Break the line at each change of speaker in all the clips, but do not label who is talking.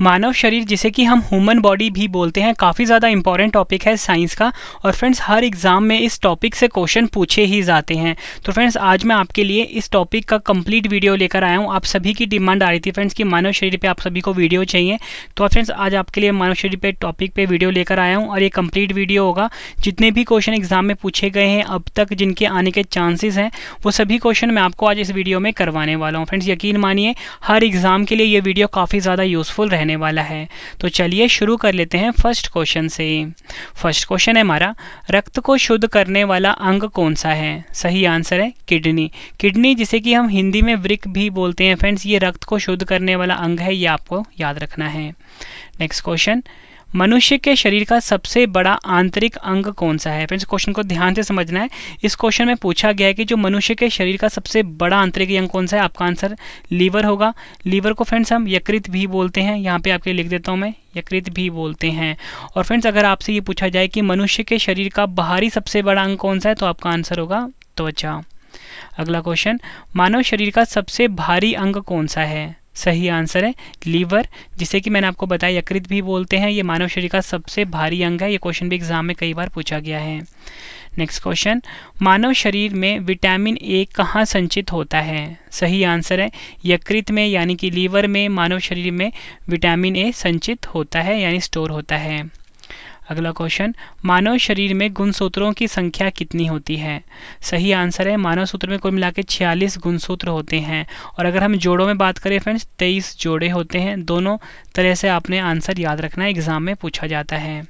मानव शरीर, जिसे कि हम ह्यूमन बॉडी भी बोलते हैं, काफ़ी ज़्यादा इंपॉर्टेंट टॉपिक है साइंस का। और फ्रेंड्स हर एग्ज़ाम में इस टॉपिक से क्वेश्चन पूछे ही जाते हैं। तो फ्रेंड्स आज मैं आपके लिए इस टॉपिक का कंप्लीट वीडियो लेकर आया हूँ। आप सभी की डिमांड आ रही थी फ्रेंड्स कि मानव शरीर पर आप सभी को वीडियो चाहिए। तो फ्रेंड्स आज आपके लिए मानव शरीर पर टॉपिक पर वीडियो लेकर आया हूँ और ये कंप्लीट वीडियो होगा। जितने भी क्वेश्चन एग्ज़ाम में पूछे गए हैं, अब तक जिनके आने के चांसेस हैं, वो सभी क्वेश्चन मैं आपको आज इस वीडियो में करवाने वाला हूँ। फ्रेंड्स यकीन मानिए, हर एग्ज़ाम के लिए ये वीडियो काफ़ी ज़्यादा यूज़फुल रहने वाला है। तो चलिए शुरू कर लेते हैं फ़र्स्ट क्वेश्चन से। फ़र्स्ट क्वेश्चन है हमारा, रक्त को शुद्ध करने वाला अंग कौन सा है? सही आंसर है, किडनी। किडनी जिसे कि हम हिंदी में वृक भी बोलते हैं फ्रेंड्स ये रक्त को शुद्ध करने वाला अंग है, ये आपको याद रखना है। नेक्स्ट क्वेश्चन मनुष्य के शरीर का सबसे बड़ा आंतरिक अंग कौन सा है? फ्रेंड्स, क्वेश्चन को ध्यान से समझना है। इस क्वेश्चन में पूछा गया है कि जो मनुष्य के शरीर का सबसे बड़ा आंतरिक अंग कौन सा है? आपका आंसर लीवर होगा। लीवर को फ्रेंड्स हम यकृत भी बोलते हैं। यहाँ पे आपके लिख देता हूँ मैं। यकृत भी बोलते हैं। और फ्रेंड्स, अगर आपसे ये पूछा जाए कि मनुष्य के शरीर का बाहरी सबसे बड़ा अंग कौन सा है तो आपका आंसर होगा त्वचा। अगला क्वेश्चन, मानव शरीर का सबसे भारी अंग कौन सा है? सही आंसर है, लीवर, जिसे कि मैंने आपको बताया, यकृत भी बोलते हैं, ये मानव शरीर का सबसे भारी अंग है, ये क्वेश्चन भी एग्ज़ाम में कई बार पूछा गया है। नेक्स्ट क्वेश्चन मानव शरीर में विटामिन ए कहाँ संचित होता है? सही आंसर है, यकृत में, यानी कि लीवर में, मानव शरीर में विटामिन ए संचित होता है, यानी स्टोर होता है। अगला क्वेश्चन, मानव शरीर में गुणसूत्रों की संख्या कितनी होती है? सही आंसर है, मानव सूत्र में कुल मिला के छियालीस गुणसूत्र होते हैं। और अगर हम जोड़ों में बात करें फ्रेंड्स, तेईस जोड़े होते हैं। दोनों तरह से आपने आंसर याद रखना एग्ज़ाम में पूछा जाता है।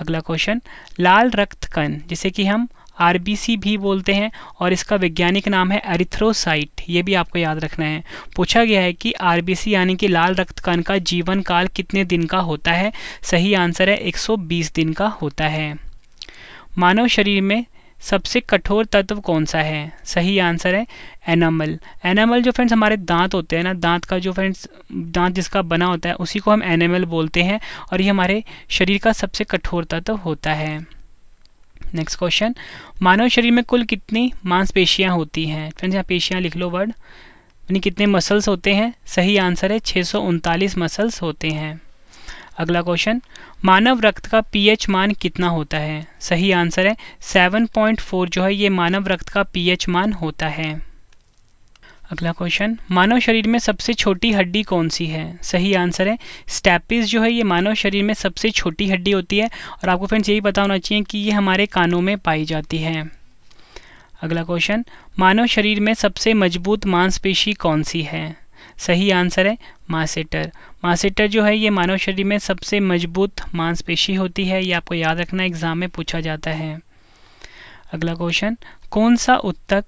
अगला क्वेश्चन, लाल रक्त कण, जिसे कि हम आरबीसी भी बोलते हैं और इसका वैज्ञानिक नाम है एरिथ्रोसाइट। ये भी आपको याद रखना है। पूछा गया है कि आरबीसी यानी कि लाल रक्त कण का जीवन काल कितने दिन का होता है? सही आंसर है 120 दिन का होता है। मानव शरीर में सबसे कठोर तत्व कौन सा है? सही आंसर है एनामल। एनामल जो फ्रेंड्स हमारे दांत होते हैं ना, दांत का जो फ्रेंड्स, दांत जिसका बना होता है, उसी को हम एनामल बोलते हैं और ये हमारे शरीर का सबसे कठोर तत्व होता है। नेक्स्ट क्वेश्चन मानव शरीर में कुल कितनी मांसपेशियाँ होती हैं? फ्रेंड्स यहाँ पेशियाँ लिख लो वर्ड यानी कितने मसल्स होते हैं? सही आंसर है छः मसल्स होते हैं। अगला क्वेश्चन मानव रक्त का पीएच मान कितना होता है? सही आंसर है 7.4 जो है ये मानव रक्त का पीएच मान होता है। अगला क्वेश्चन, मानव शरीर में सबसे छोटी हड्डी कौन सी है? सही आंसर है स्टैपिस जो है, ये मानव शरीर में सबसे छोटी हड्डी होती है और आपको फ्रेंड्स यही पता होना चाहिए कि ये हमारे कानों में पाई जाती है। अगला क्वेश्चन, मानव शरीर में सबसे मज़बूत मांसपेशी कौन सी है? सही आंसर है, मासेटर। मासेटर जो है, ये मानव शरीर में सबसे मज़बूत मांसपेशी होती है, ये आपको याद रखना, एग्ज़ाम में पूछा जाता है। अगला क्वेश्चन, कौन सा उत्तक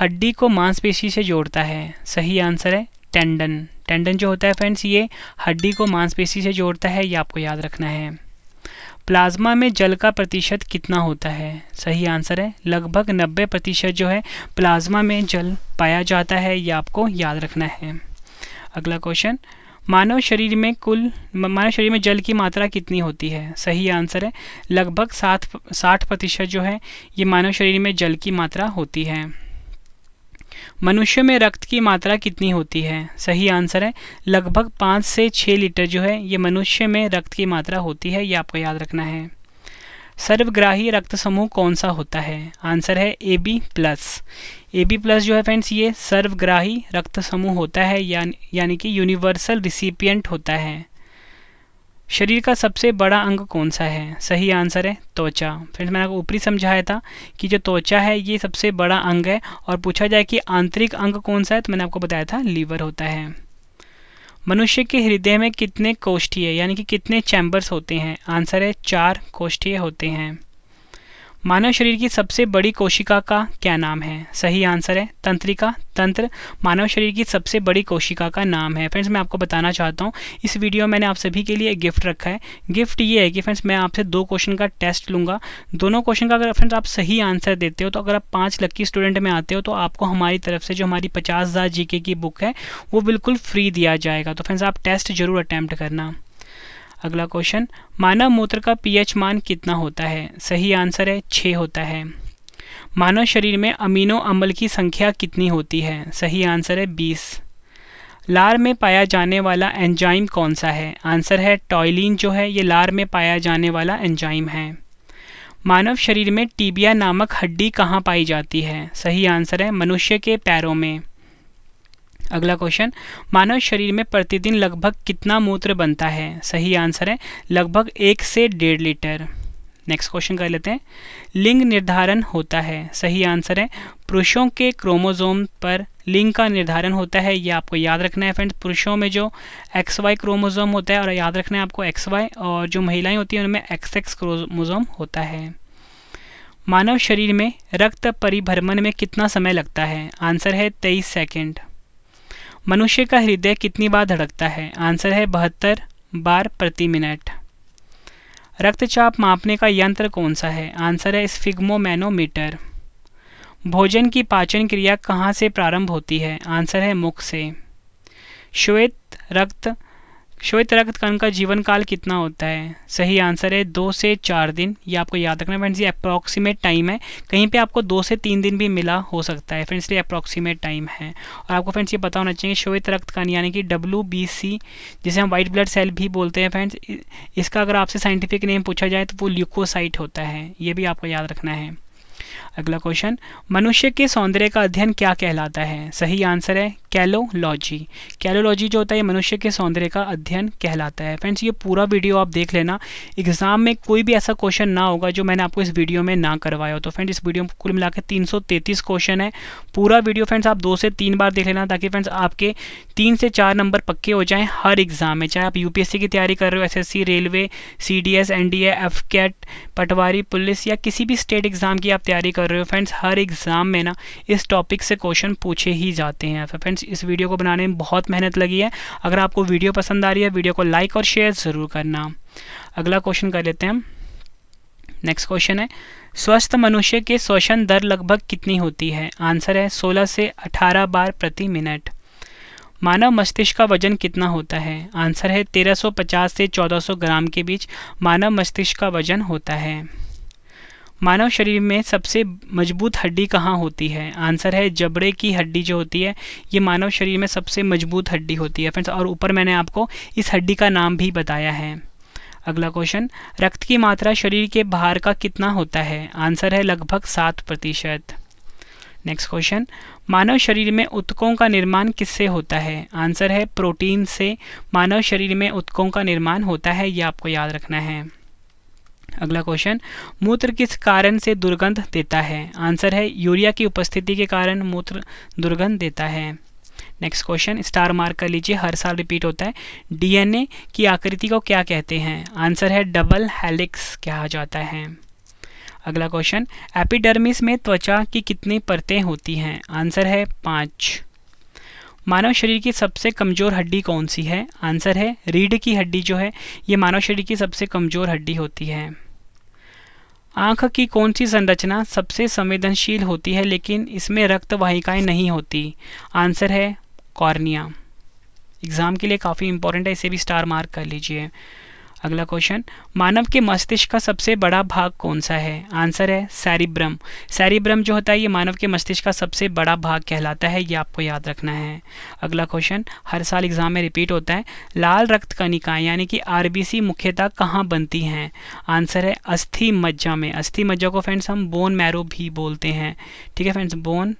हड्डी को मांसपेशी से जोड़ता है। सही आंसर है टेंडन। टेंडन जो होता है फ्रेंड्स, ये हड्डी को मांसपेशी से जोड़ता है, ये आपको याद रखना है। प्लाज्मा में जल का प्रतिशत कितना होता है? सही आंसर है लगभग 90 प्रतिशत जो है प्लाज्मा में जल पाया जाता है, ये आपको याद रखना है। अगला क्वेश्चन, मानव शरीर में कुल, मानव शरीर में जल की मात्रा कितनी होती है? सही आंसर है लगभग सात, साठ प्रतिशत जो है, ये मानव शरीर में जल की मात्रा होती है। मनुष्य में रक्त की मात्रा कितनी होती है? सही आंसर है, लगभग पाँच से छः लीटर जो है, ये मनुष्य में रक्त की मात्रा होती है, ये आपको याद रखना है। सर्वग्राही रक्त समूह कौन सा होता है? आंसर है A B plus. A B plus जो है फ्रेंड्स, ये सर्वग्राही रक्त समूह होता है, यानी यानी कि यूनिवर्सल रिसिपियंट होता है। शरीर का सबसे बड़ा अंग कौन सा है? सही आंसर है त्वचा। फ्रेंड्स, मैंने आपको ऊपरी समझाया था कि जो त्वचा है, ये सबसे बड़ा अंग है और पूछा जाए कि आंतरिक अंग कौन सा है तो मैंने आपको बताया था, लीवर होता है। मनुष्य के हृदय में कितने कोष्ठीय, यानी कि कितने चैम्बर्स होते हैं? आंसर है, चार कोष्ठीय होते हैं। मानव शरीर की सबसे बड़ी कोशिका का क्या नाम है? सही आंसर है तंत्रिका, तंत्र। मानव शरीर की सबसे बड़ी कोशिका का नाम है। फ्रेंड्स, मैं आपको बताना चाहता हूँ, इस वीडियो में मैंने आप सभी के लिए एक गिफ्ट रखा है। गिफ्ट ये है कि फ्रेंड्स, मैं आपसे दो क्वेश्चन का टेस्ट लूँगा। दोनों क्वेश्चन का अगर फ्रेंड्स आप सही आंसर देते हो तो अगर आप पाँच लक्की स्टूडेंट में आते हो तो आपको हमारी तरफ़ से जो हमारी पचास हज़ार की बुक है, वो बिल्कुल फ्री दिया जाएगा। तो फ्रेंड्स, आप टेस्ट ज़रूर अटैम्प्ट करना। अगला क्वेश्चन, मानव मूत्र का पीएच मान कितना होता है? सही आंसर है छः होता है। मानव शरीर में अमीनो अम्ल की संख्या कितनी होती है? सही आंसर है, बीस। लार में पाया जाने वाला एंजाइम कौन सा है? आंसर है, टॉयलिन जो है, ये लार में पाया जाने वाला एंजाइम है। मानव शरीर में टीबिया नामक हड्डी कहाँ पाई जाती है? सही आंसर है, मनुष्य के पैरों में। अगला क्वेश्चन, मानव शरीर में प्रतिदिन लगभग कितना मूत्र बनता है? सही आंसर है लगभग एक से डेढ़ लीटर। नेक्स्ट क्वेश्चन कर लेते हैं। लिंग निर्धारण होता है। सही आंसर है पुरुषों के क्रोमोजोम पर लिंग का निर्धारण होता है। ये आपको याद रखना है फ्रेंड्स, पुरुषों में जो एक्स वाई क्रोमोजोम होता है, और याद रखना है आपको एक्स वाई और जो महिलाएँ होती हैं, उनमें एक्स एक्स क्रोमोजोम होता है। मानव शरीर में रक्त परिभ्रमण में कितना समय लगता है? आंसर है तेईस सेकेंड। मनुष्य का हृदय कितनी बार धड़कता है? आंसर है बहत्तर बार प्रति मिनट। रक्तचाप मापने का यंत्र कौन सा है? आंसर है स्फिग्मोमैनोमीटर। भोजन की पाचन क्रिया कहाँ से प्रारंभ होती है? आंसर है मुख से। श्वेत रक्त श्वेत रक्त कण का जीवन काल कितना होता है? सही आंसर है दो से चार दिन। ये आपको याद रखना फ्रेंड्स ये अप्रॉक्सीमेट टाइम है। कहीं पे आपको दो से तीन दिन भी मिला हो सकता है फ्रेंड्स ये अप्रॉक्सीमेट टाइम है। और आपको फ्रेंड्स ये पता होना चाहिए श्वेत रक्त कण यानी कि डब्ल्यू बी सी जिसे हम वाइट ब्लड सेल भी बोलते हैं फ्रेंड्स इसका अगर आपसे साइंटिफिक नेम पूछा जाए तो वो ल्यूकोसाइट होता है। ये भी आपको याद रखना है। अगला क्वेश्चन, मनुष्य के सौंदर्य का अध्ययन क्या कहलाता है? सही आंसर है कैलोलॉजी। कैलोलॉजी जो होता है मनुष्य के सौंदर्य का अध्ययन कहलाता है। फ्रेंड्स, ये पूरा वीडियो आप देख लेना। एग्ज़ाम में कोई भी ऐसा क्वेश्चन ना होगा जो मैंने आपको इस वीडियो में ना करवाया हो। तो फ्रेंड्स, इस वीडियो में कुल मिलाकर तीन क्वेश्चन है। पूरा वीडियो फ्रेंड्स, आप दो से तीन बार देख लेना ताकि फ्रेंड्स आपके तीन से चार नंबर पक्के हो जाएँ हर एग्ज़ाम में। चाहे आप यूपीएससी की तैयारी कर रहे हो SSC railway C D S N D F पटवारी, पुलिस या किसी भी स्टेट एग्ज़ाम की आप तैयारी कर रहे हो फ्रेंड्स हर एग्ज़ाम में ना इस टॉपिक से क्वेश्चन पूछे ही जाते हैं। फ्रेंड्स इस वीडियो को बनाने में बहुत मेहनत लगी है। अगर आपको वीडियो पसंद आ रही है वीडियो को लाइक और शेयर ज़रूर करना। अगला क्वेश्चन कर लेते हैं नेक्स्ट क्वेश्चन है, स्वस्थ मनुष्य के श्वसन दर लगभग कितनी होती है? आंसर है 16 से 18 बार प्रति मिनट। मानव मस्तिष्क का वज़न कितना होता है? आंसर है 1350 से 1400 ग्राम के बीच मानव मस्तिष्क का वज़न होता है। मानव शरीर में सबसे मज़बूत हड्डी कहाँ होती है? आंसर है जबड़े की हड्डी जो होती है, ये मानव शरीर में सबसे मज़बूत हड्डी होती है फ्रेंड्स। और ऊपर मैंने आपको इस हड्डी का नाम भी बताया है। अगला क्वेश्चन, रक्त की मात्रा शरीर के बाहर का कितना होता है? आंसर है लगभग सात प्रतिशत। नेक्स्ट क्वेश्चन, मानव शरीर में उत्कों का निर्माण किससे होता है? आंसर है प्रोटीन से। मानव शरीर में उत्कों का निर्माण होता है, ये आपको याद रखना है। अगला क्वेश्चन मूत्र किस कारण से दुर्गंध देता है? आंसर है, यूरिया की उपस्थिति के कारण मूत्र दुर्गंध देता है। नेक्स्ट क्वेश्चन स्टार मार्क कर लीजिए, हर साल रिपीट होता है। डीएनए की आकृति को क्या कहते हैं? आंसर है डबल हेलिक्स कहा जाता है। अगला क्वेश्चन एपिडर्मिस में त्वचा की कितनी परतें होती हैं? आंसर है, पाँच। मानव शरीर की सबसे कमज़ोर हड्डी कौन सी है? आंसर है, रीढ़ की हड्डी जो है, ये मानव शरीर की सबसे कमज़ोर हड्डी होती है। आँख की कौन सी संरचना सबसे संवेदनशील होती है, लेकिन इसमें रक्त वाहिकाएँ नहीं होती? आंसर है, कॉर्निया। एग्ज़ाम के लिए काफ़ी इंपॉर्टेंट है, इसे भी स्टार मार्क कर लीजिए। अगला क्वेश्चन, मानव के मस्तिष्क का सबसे बड़ा भाग कौन सा है? आंसर है सैरिब्रम सैरिब्रम जो होता है, ये मानव के मस्तिष्क का सबसे बड़ा भाग कहलाता है, ये आपको याद रखना है। अगला क्वेश्चन, हर साल एग्ज़ाम में रिपीट होता है, लाल रक्त कनिकाएँ यानी कि आरबीसी मुख्यतः कहाँ बनती हैं? आंसर है अस्थि मज्जा में। अस्थि मज्जा को फ्रेंड्स हम बोन मैरो भी बोलते हैं। ठीक है फ्रेंड्स, बोन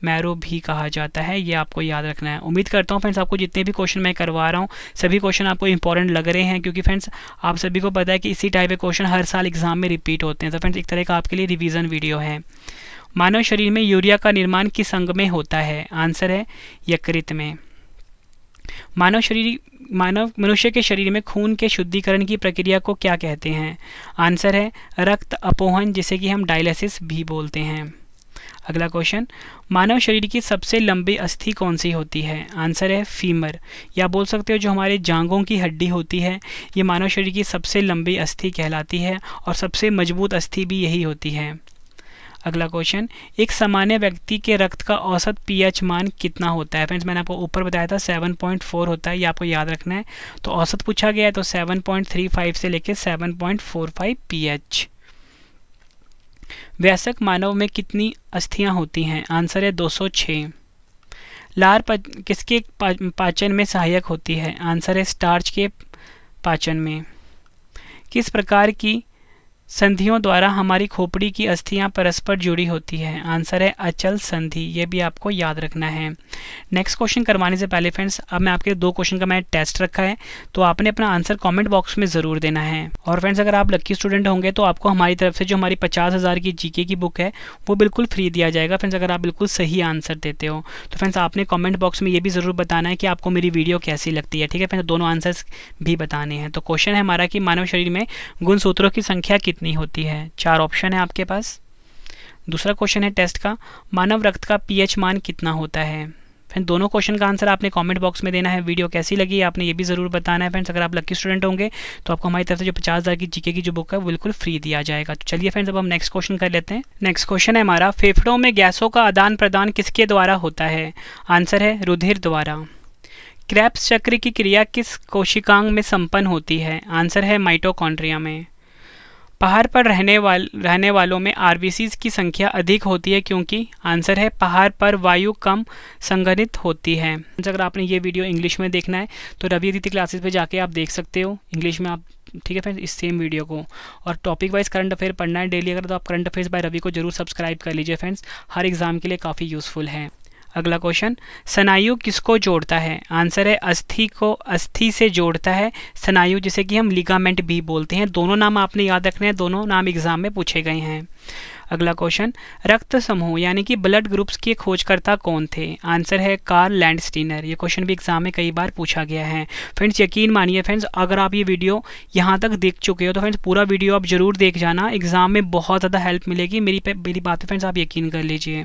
मैरो भी कहा जाता है, ये आपको याद रखना है। उम्मीद करता हूँ फ्रेंड्स आपको जितने भी क्वेश्चन मैं करवा रहा हूँ, सभी क्वेश्चन आपको इंपॉर्टेंट लग रहे हैं, क्योंकि फ्रेंड्स आप सभी को पता है कि इसी टाइप के क्वेश्चन हर साल एग्ज़ाम में रिपीट होते हैं। तो फ्रेंड्स एक तरह का आपके लिए रिविज़न वीडियो है। मानव शरीर में यूरिया का निर्माण किस अंग में होता है? आंसर है, यकृत में। मानव शरीर, मानव, मनुष्य के शरीर में खून के शुद्धिकरण की प्रक्रिया को क्या कहते हैं? आंसर है, रक्त अपोहन, जिसे कि हम डायलिसिस भी बोलते हैं। अगला क्वेश्चन, मानव शरीर की सबसे लंबी अस्थि कौन सी होती है? आंसर है फीमर। या बोल सकते हो जो हमारे जांगों की हड्डी होती है, ये मानव शरीर की सबसे लंबी अस्थि कहलाती है और सबसे मज़बूत अस्थि भी यही होती है। अगला क्वेश्चन, एक सामान्य व्यक्ति के रक्त का औसत पीएच मान कितना होता है? फ्रेंड्स, मैंने आपको ऊपर बताया था 7.4 होता है, ये आपको याद रखना है। तो औसत पूछा गया है तो 7.35 से लेकर 7.45 पीएच। वयस्क मानव में कितनी अस्थियाँ होती हैं? आंसर है 206 लार किसके पाचन में सहायक होती है? आंसर है स्टार्च के पाचन में। किस प्रकार की संधियों द्वारा हमारी खोपड़ी की अस्थियाँ परस्पर जुड़ी होती है। आंसर है अचल संधि। ये भी आपको याद रखना है। नेक्स्ट क्वेश्चन करवाने से पहले फ्रेंड्स अब मैं आपके दो क्वेश्चन का मैं टेस्ट रखा है तो आपने अपना आंसर कमेंट बॉक्स में ज़रूर देना है। और फ्रेंड्स अगर आप लक्की स्टूडेंट होंगे तो आपको हमारी तरफ़ से जो हमारी पचास हज़ार की जीके की बुक है, वो बिल्कुल फ्री दिया जाएगा। फ्रेंड्स अगर आप बिल्कुल सही आंसर देते हो तो फ्रेंड्स आपने कॉमेंट बॉक्स में ये भी ज़रूर बताना है कि आपको मेरी वीडियो कैसी लगती है। ठीक है फ्रेंड्स दोनों आंसर्स भी बताने हैं। तो क्वेश्चन है हमारा कि मानव शरीर में गुणसूत्रों की संख्या कितनी होती है। चार ऑप्शन है आपके पास। दूसरा क्वेश्चन है टेस्ट का, मानव रक्त का पीएच मान कितना होता है? फिर दोनों क्वेश्चन का आंसर आपने कमेंट बॉक्स में देना है। वीडियो कैसी लगी? आपने ये भी ज़रूर बताना है फ्रेंड्स अगर आप लकी स्टूडेंट होंगे तो आपको हमारी तरफ़ से जो पचास हज़ार की जीके की जो बुक है बिल्कुल फ्री दिया जाएगा। तो चलिए फ्रेंड्स अब हम नेक्स्ट क्वेश्चन कर लेते हैं। नेक्स्ट क्वेश्चन है हमारा, फेफड़ों में गैसों का आदान प्रदान किसके द्वारा होता है? आंसर है रुधिर द्वारा। क्रैप्स चक्र की क्रिया किस कोशिकांग में संपन्न होती है? आंसर है माइटोकॉन्ड्रिया में। पहाड़ पर रहने वाल, रहने वालों में आर की संख्या अधिक होती है क्योंकि आंसर है पहाड़ पर वायु कम संगठित होती है। अगर आपने ये वीडियो इंग्लिश में देखना है तो रवि अदिति क्लासेस पे जाके आप देख सकते हो। इंग्लिश में आप, ठीक है फ्रेंड्स, इस सेम वीडियो को। और टॉपिक वाइज करंट अफेयर पढ़ना है डेली अगर तो आप करंट अफेयर्स बाय रवि को ज़रूर सब्सक्राइब कर लीजिए फ्रेंड्स। हर एग्ज़ाम के लिए काफ़ी यूज़फुल है। अगला क्वेश्चन, स्नायु किसको जोड़ता है? आंसर है अस्थि को, अस्थि से जोड़ता है स्नायु, जिसे कि हम लिगामेंट भी बोलते हैं। दोनों नाम आपने याद रखने हैं, दोनों नाम एग्ज़ाम में पूछे गए हैं। अगला क्वेश्चन, रक्त समूह, यानी कि ब्लड ग्रुप्स के खोजकर्ता कौन थे? आंसर है कार्ल लैंडस्टीनर ये क्वेश्चन भी एग्ज़ाम में कई बार पूछा गया है। फ्रेंड्स यकीन मानिए फ्रेंड्स अगर आप ये वीडियो यहाँ तक देख चुके हो तो फ्रेंड्स पूरा वीडियो आप ज़रूर देख जाना। एग्ज़ाम में बहुत ज़्यादा हेल्प मिलेगी। मेरी मेरी बात पे फ्रेंड्स आप यकीन कर लीजिए।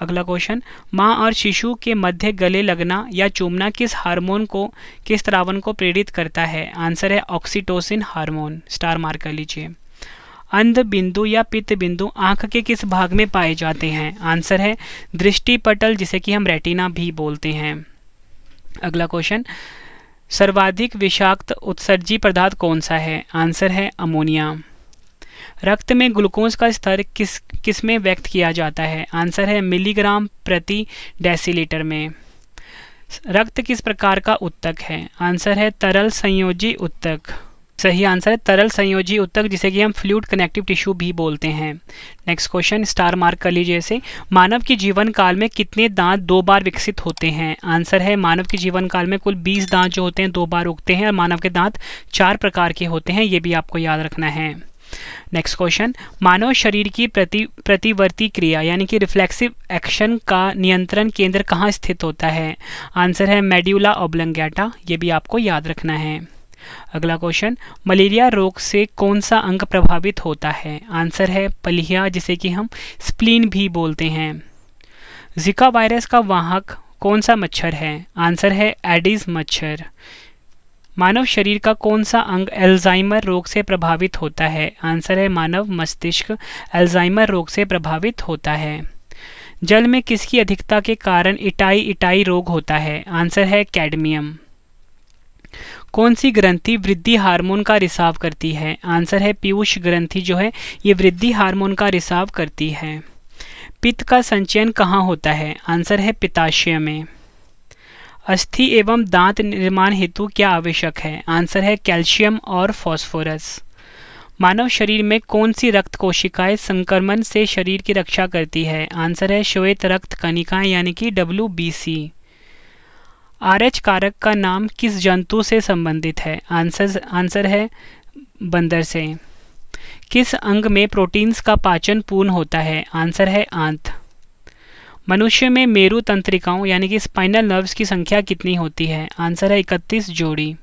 अगला क्वेश्चन माँ और शिशु के मध्य गले लगना या चूमना किस हार्मोन को, किस त्रावण को प्रेरित करता है? आंसर है ऑक्सीटोसिन हार्मोन। स्टार मार्क कर लीजिए। अंध बिंदु या पित्त बिंदु आँख के किस भाग में पाए जाते हैं? आंसर है दृष्टि पटल जिसे कि हम रेटिना भी बोलते हैं। अगला क्वेश्चन। सर्वाधिक विषाक्त उत्सर्जी पदार्थ कौन सा है? आंसर है अमोनिया। रक्त में ग्लूकोज का स्तर किस किसमें व्यक्त किया जाता है? आंसर है मिलीग्राम प्रति डेसीलीटर में। रक्त किस प्रकार का उत्तक है? आंसर है तरल संयोजी उत्तक सही आंसर है तरल संयोजी उत्तक, जिसे कि हम फ्लूड कनेक्टिव टिश्यू भी बोलते हैं। नेक्स्ट क्वेश्चन स्टार मार्क कर लीजिए इसे। मानव के जीवन काल में कितने दांत दो बार विकसित होते हैं? आंसर है, मानव के जीवन काल में कुल 20 दांत जो होते हैं, दो बार उगते हैं और मानव के दांत चार प्रकार के होते हैं, ये भी आपको याद रखना है। नेक्स्ट क्वेश्चन मानव शरीर की प्रति, प्रतिवर्ती क्रिया, यानी कि रिफ्लेक्सिव एक्शन का नियंत्रण केंद्र कहाँ स्थित होता है? आंसर है मेड्यूला ओब्लंगैटा ये भी आपको याद रखना है। अगला क्वेश्चन, मलेरिया रोग से कौन सा अंग प्रभावित होता है? आंसर है पलिया, जिसे कि हम स्प्लीन भी बोलते हैं। जिका वायरस का वाहक कौन सा मच्छर है? आंसर है एडिस मच्छर। मानव शरीर का कौन सा अंग एल्जाइमर रोग से प्रभावित होता है? आंसर है मानव मस्तिष्क एल्जाइमर रोग से प्रभावित होता है। जल में किसकी अधिकता के कारण इटाई इटाई रोग होता है? आंसर है कैडमियम। कौन सी ग्रंथि वृद्धि हार्मोन का रिसाव करती है? आंसर है पीयूष ग्रंथि जो है, ये वृद्धि हार्मोन का रिसाव करती है। पित्त का संचयन कहाँ होता है? आंसर है पिताशय में। अस्थि एवं दांत निर्माण हेतु क्या आवश्यक है? आंसर है कैल्शियम और फॉस्फोरस। मानव शरीर में कौन सी रक्त कोशिकाएँ संक्रमण से शरीर की रक्षा करती है? आंसर है श्वेत रक्त कनिकाएँ यानी कि WBC B C R H कारक का नाम किस जंतु से संबंधित है? आंसर आंसर है बंदर से। किस अंग में प्रोटीन्स का पाचन पूर्ण होता है? आंसर है आंत। मनुष्य में मेरु तंत्रिकाओं यानी कि स्पाइनल नर्व्स की संख्या कितनी होती है? आंसर है इकतीस जोड़ी।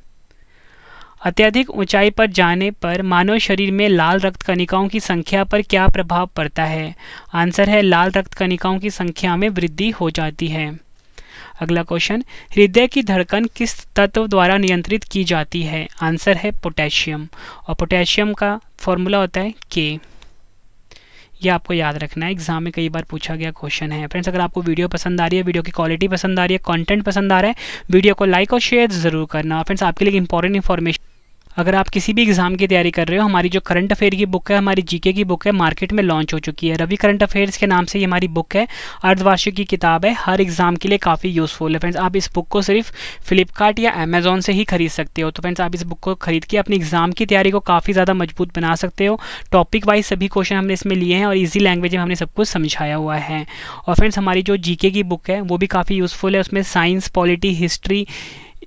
अत्यधिक ऊंचाई पर जाने पर मानव शरीर में लाल रक्त कणिकाओं की संख्या पर क्या प्रभाव पड़ता है? आंसर है लाल रक्त कणिकाओं की संख्या में वृद्धि हो जाती है। अगला क्वेश्चन, हृदय की धड़कन किस तत्व द्वारा नियंत्रित की जाती है? आंसर है पोटेशियम। और पोटेशियम का फॉर्मूला होता है के ये आपको याद रखना है, एग्ज़ाम में कई बार पूछा गया क्वेश्चन है। फ्रेंड्स, अगर आपको वीडियो पसंद आ रही है, वीडियो की क्वालिटी पसंद आ रही है कंटेंट पसंद आ रहा है, वीडियो को लाइक और शेयर ज़रूर करना। फ्रेंड्स, आपके लिए इंपॉर्टेंट इन्फॉर्मेशन अगर आप किसी भी एग्ज़ाम की तैयारी कर रहे हो, हमारी जो करंट अफेयर की बुक है, हमारी जीके की बुक है मार्केट में लॉन्च हो चुकी है। रवि करंट अफेयर्स के नाम से ये हमारी बुक है। अर्धवार्षिक की किताब है। हर एग्ज़ाम के लिए काफ़ी यूज़फुल है। फ्रेंड्स आप इस बुक को सिर्फ़ फ्लिपकार्ट या अमेजोन से ही खरीद सकते हो। तो फ्रेंड्स आप इस बुक को खरीद के अपनी एग्ज़ाम की तैयारी को काफ़ी ज़्यादा मज़बूत बना सकते हो। टॉपिक वाइज सभी क्वेश्चन हमने इसमें लिए हैं और ईजी लैंग्वेज में हमने सब कुछ समझाया हुआ है। और फ्रेंड्स हमारी जो जी की बुक है, वो भी काफ़ी यूज़फुल है। उसमें साइंस पॉलिटी हिस्ट्री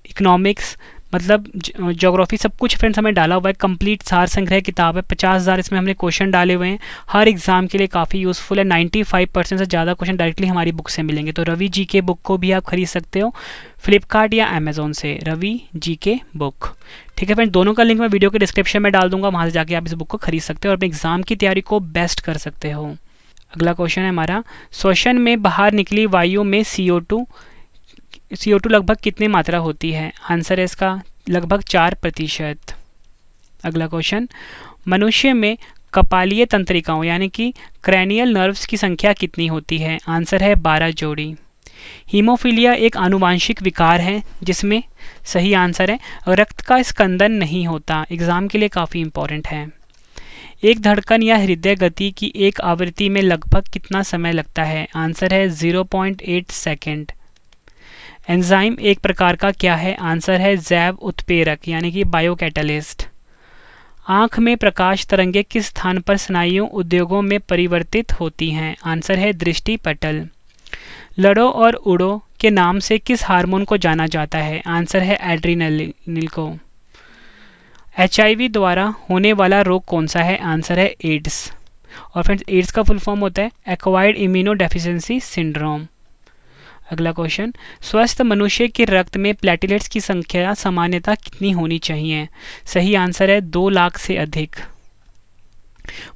इकोनॉमिक्स मतलब जोग्राफी सब कुछ फ्रेंड्स हमें डाला हुआ है कंप्लीट सार संग्रह किताब है, पचास हज़ार इसमें हमने क्वेश्चन डाले हुए हैं। हर एग्ज़ाम के लिए काफ़ी यूज़फुल है नाइन्टी फाइव परसेंट से ज़्यादा क्वेश्चन डायरेक्टली हमारी बुक से मिलेंगे। तो रवि जी के बुक को भी आप खरीद सकते हो फ्लिपकार्ट या अमेजोन से, रवि जी के बुक ठीक है फ्रेंड दोनों का लिंक मैं वीडियो के डिस्क्रिप्शन में डाल दूँगा, वहाँ से जाके आप इस बुक को खरीद सकते हो और अपने एग्ज़ाम की तैयारी को बेस्ट कर सकते हो। अगला क्वेश्चन है हमारा, श्वसन में बाहर निकली वायु में सी ओ टू टू लगभग कितनी मात्रा होती है? आंसर है इसका लगभग चार प्रतिशत। अगला क्वेश्चन मनुष्य में कपालीय तंत्रिकाओं, यानी कि क्रैनियल नर्व्स की संख्या कितनी होती है? आंसर है बारह जोड़ी। हीमोफीलिया एक आनुवांशिक विकार है, जिसमें सही आंसर है, रक्त का स्कंदन नहीं होता। एग्ज़ाम के लिए काफ़ी इंपॉर्टेंट है। एक धड़कन या हृदय गति की एक आवृत्ति में लगभग कितना समय लगता है? आंसर है 0.8 सेकेंड एंजाइम एक प्रकार का क्या है? आंसर है जैव उत्प्रेरक, यानी कि बायोकैटलिस्ट आँख में प्रकाश तरंगे किस स्थान पर स्नायुओं उद्योगों में परिवर्तित होती हैं? आंसर है दृष्टि पटल। लड़ो और उड़ो के नाम से किस हार्मोन को जाना जाता है? आंसर है एड्रीनलिल को। एच द्वारा होने वाला रोग कौन सा है? आंसर है एड्स। और फ्रेंड्स, एड्स का फुल फॉर्म होता है एक्वायर्ड इम्यूनो डेफिशिएंसी सिंड्रोम अगला क्वेश्चन, स्वस्थ मनुष्य के रक्त में प्लेटलेट्स की संख्या सामान्यता कितनी होनी चाहिए? सही आंसर है दो लाख से अधिक।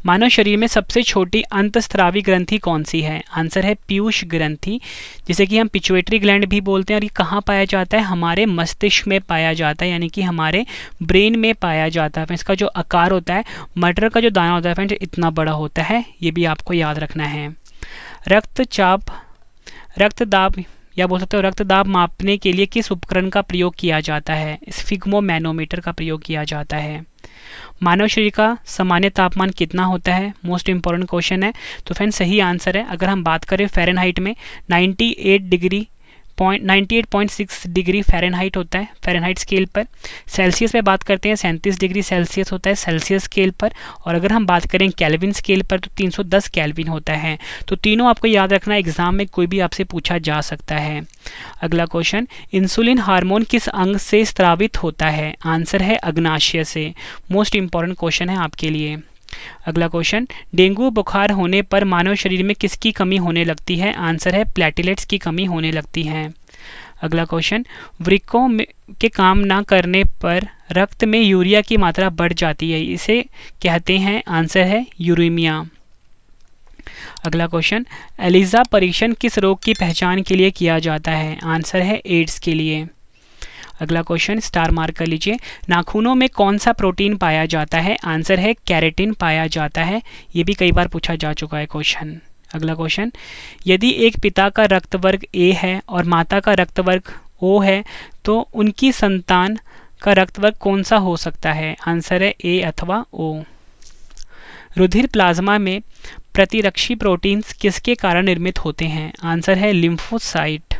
मानव शरीर में सबसे छोटी अंतस्त्रावी ग्रंथि कौन सी है? आंसर है पीयूष ग्रंथि, जिसे कि हम पिचुएटरी ग्लैंड भी बोलते हैं और ये कहाँ पाया जाता है? हमारे मस्तिष्क में पाया जाता है, यानी कि हमारे ब्रेन में पाया जाता है। फ्रेंड्स इसका जो आकार होता है, मटर का जो दाना होता है फ्रेंड्स इतना बड़ा होता है, ये भी आपको याद रखना है। रक्तचाप रक्तदाब, या बोल सकते हो रक्तदाब मापने के लिए किस उपकरण का प्रयोग किया जाता है? स्फिग्मो मैनोमीटर का प्रयोग किया जाता है। मानव शरीर का सामान्य तापमान कितना होता है? मोस्ट इंपॉर्टेंट क्वेश्चन है। तो फ्रेंड सही आंसर है। अगर हम बात करें फ़ारेनहाइट में 98 degree point ninety eight point six degree Fahrenheit होता है फ़ारेनहाइट स्केल पर। सेल्सियस में बात करते हैं, सैंतीस डिग्री सेल्सियस होता है सेल्सियस स्केल पर। और अगर हम बात करें कैलविन स्केल पर तो 310 कैलविन होता है। तो तीनों आपको याद रखना एग्ज़ाम में कोई भी आपसे पूछा जा सकता है। अगला क्वेश्चन इंसुलिन हार्मोन किस अंग से स्त्रावित होता है? आंसर है अग्नाशय से। मोस्ट इंपॉर्टेंट क्वेश्चन है आपके लिए। अगला क्वेश्चन, डेंगू बुखार होने पर मानव शरीर में किसकी कमी होने लगती है? आंसर है, प्लेटिलेट्स की कमी होने लगती है। अगला क्वेश्चन, वृक्कों के काम ना करने पर रक्त में यूरिया की मात्रा बढ़ जाती है, इसे कहते हैं, आंसर है, यूरीमिया। अगला क्वेश्चन, एलिजा परीक्षण किस रोग की पहचान के लिए किया जाता है? आंसर है, एड्स के लिए। अगला क्वेश्चन स्टार मार्क कर लीजिए। नाखूनों में कौन सा प्रोटीन पाया जाता है? आंसर है कैरेटिन पाया जाता है। ये भी कई बार पूछा जा चुका है क्वेश्चन अगला क्वेश्चन यदि एक पिता का रक्त वर्ग ए है और माता का रक्त वर्ग ओ है तो उनकी संतान का रक्त वर्ग कौन सा हो सकता है? आंसर है ए अथवा ओ रुधिर प्लाज्मा में प्रतिरक्षी प्रोटीन्स किसके कारण निर्मित होते हैं? आंसर है लिम्फोसाइट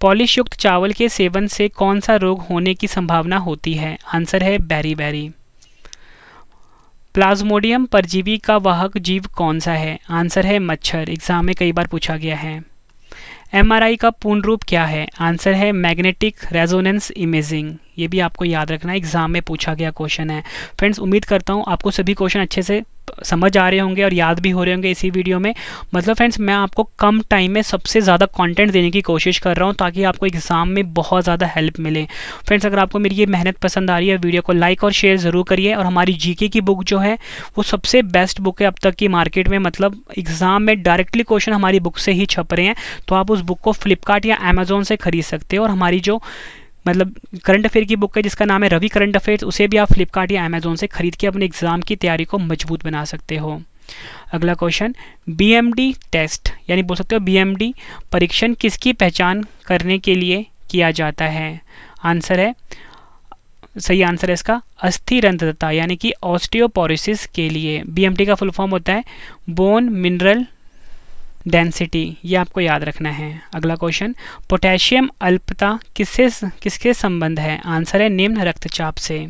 पॉलिश युक्त चावल के सेवन से कौन सा रोग होने की संभावना होती है? आंसर है बैरी बैरी। प्लाज्मोडियम परजीवी का वाहक जीव कौन सा है? आंसर है मच्छर। एग्ज़ाम में कई बार पूछा गया है। एमआरआई का पूर्ण रूप क्या है? आंसर है मैग्नेटिक रेजोनेंस इमेजिंग। ये भी आपको याद रखना एग्ज़ाम में पूछा गया क्वेश्चन है। फ्रेंड्स उम्मीद करता हूँ आपको सभी क्वेश्चन अच्छे से समझ आ रहे होंगे और याद भी हो रहे होंगे इसी वीडियो में। मतलब फ्रेंड्स मैं आपको कम टाइम में सबसे ज़्यादा कंटेंट देने की कोशिश कर रहा हूँ ताकि आपको एग्ज़ाम में बहुत ज़्यादा हेल्प मिले। फ्रेंड्स अगर आपको मेरी ये मेहनत पसंद आ रही है वीडियो को लाइक और शेयर ज़रूर करिए और हमारी जी की बुक जो है, वो सबसे बेस्ट बुक है अब तक की मार्केट में। मतलब एग्ज़ाम में डायरेक्टली क्वेश्चन हमारी बुक से ही छप रहे हैं तो आप उस बुक को फ्लिपकार्ट या अमेज़ोन से खरीद सकते हो और हमारी जो मतलब करंट अफेयर की बुक है, जिसका नाम है रवि करंट अफेयर्स उसे भी आप फ्लिपकार्ट या अमेजोन से खरीद के अपने एग्ज़ाम की तैयारी को मज़बूत बना सकते हो। अगला क्वेश्चन बीएमडी टेस्ट यानी बोल सकते हो बीएमडी परीक्षण किसकी पहचान करने के लिए किया जाता है? आंसर है, सही आंसर है इसका, अस्थिरंध्रता, यानी कि ऑस्टियोपोरिसिस के लिए। बीएमटी का फुल फॉर्म होता है बोन मिनरल डेंसिटी ये आपको याद रखना है। अगला क्वेश्चन पोटेशियम अल्पता किससे किसके संबंध है? आंसर है निम्न रक्तचाप से।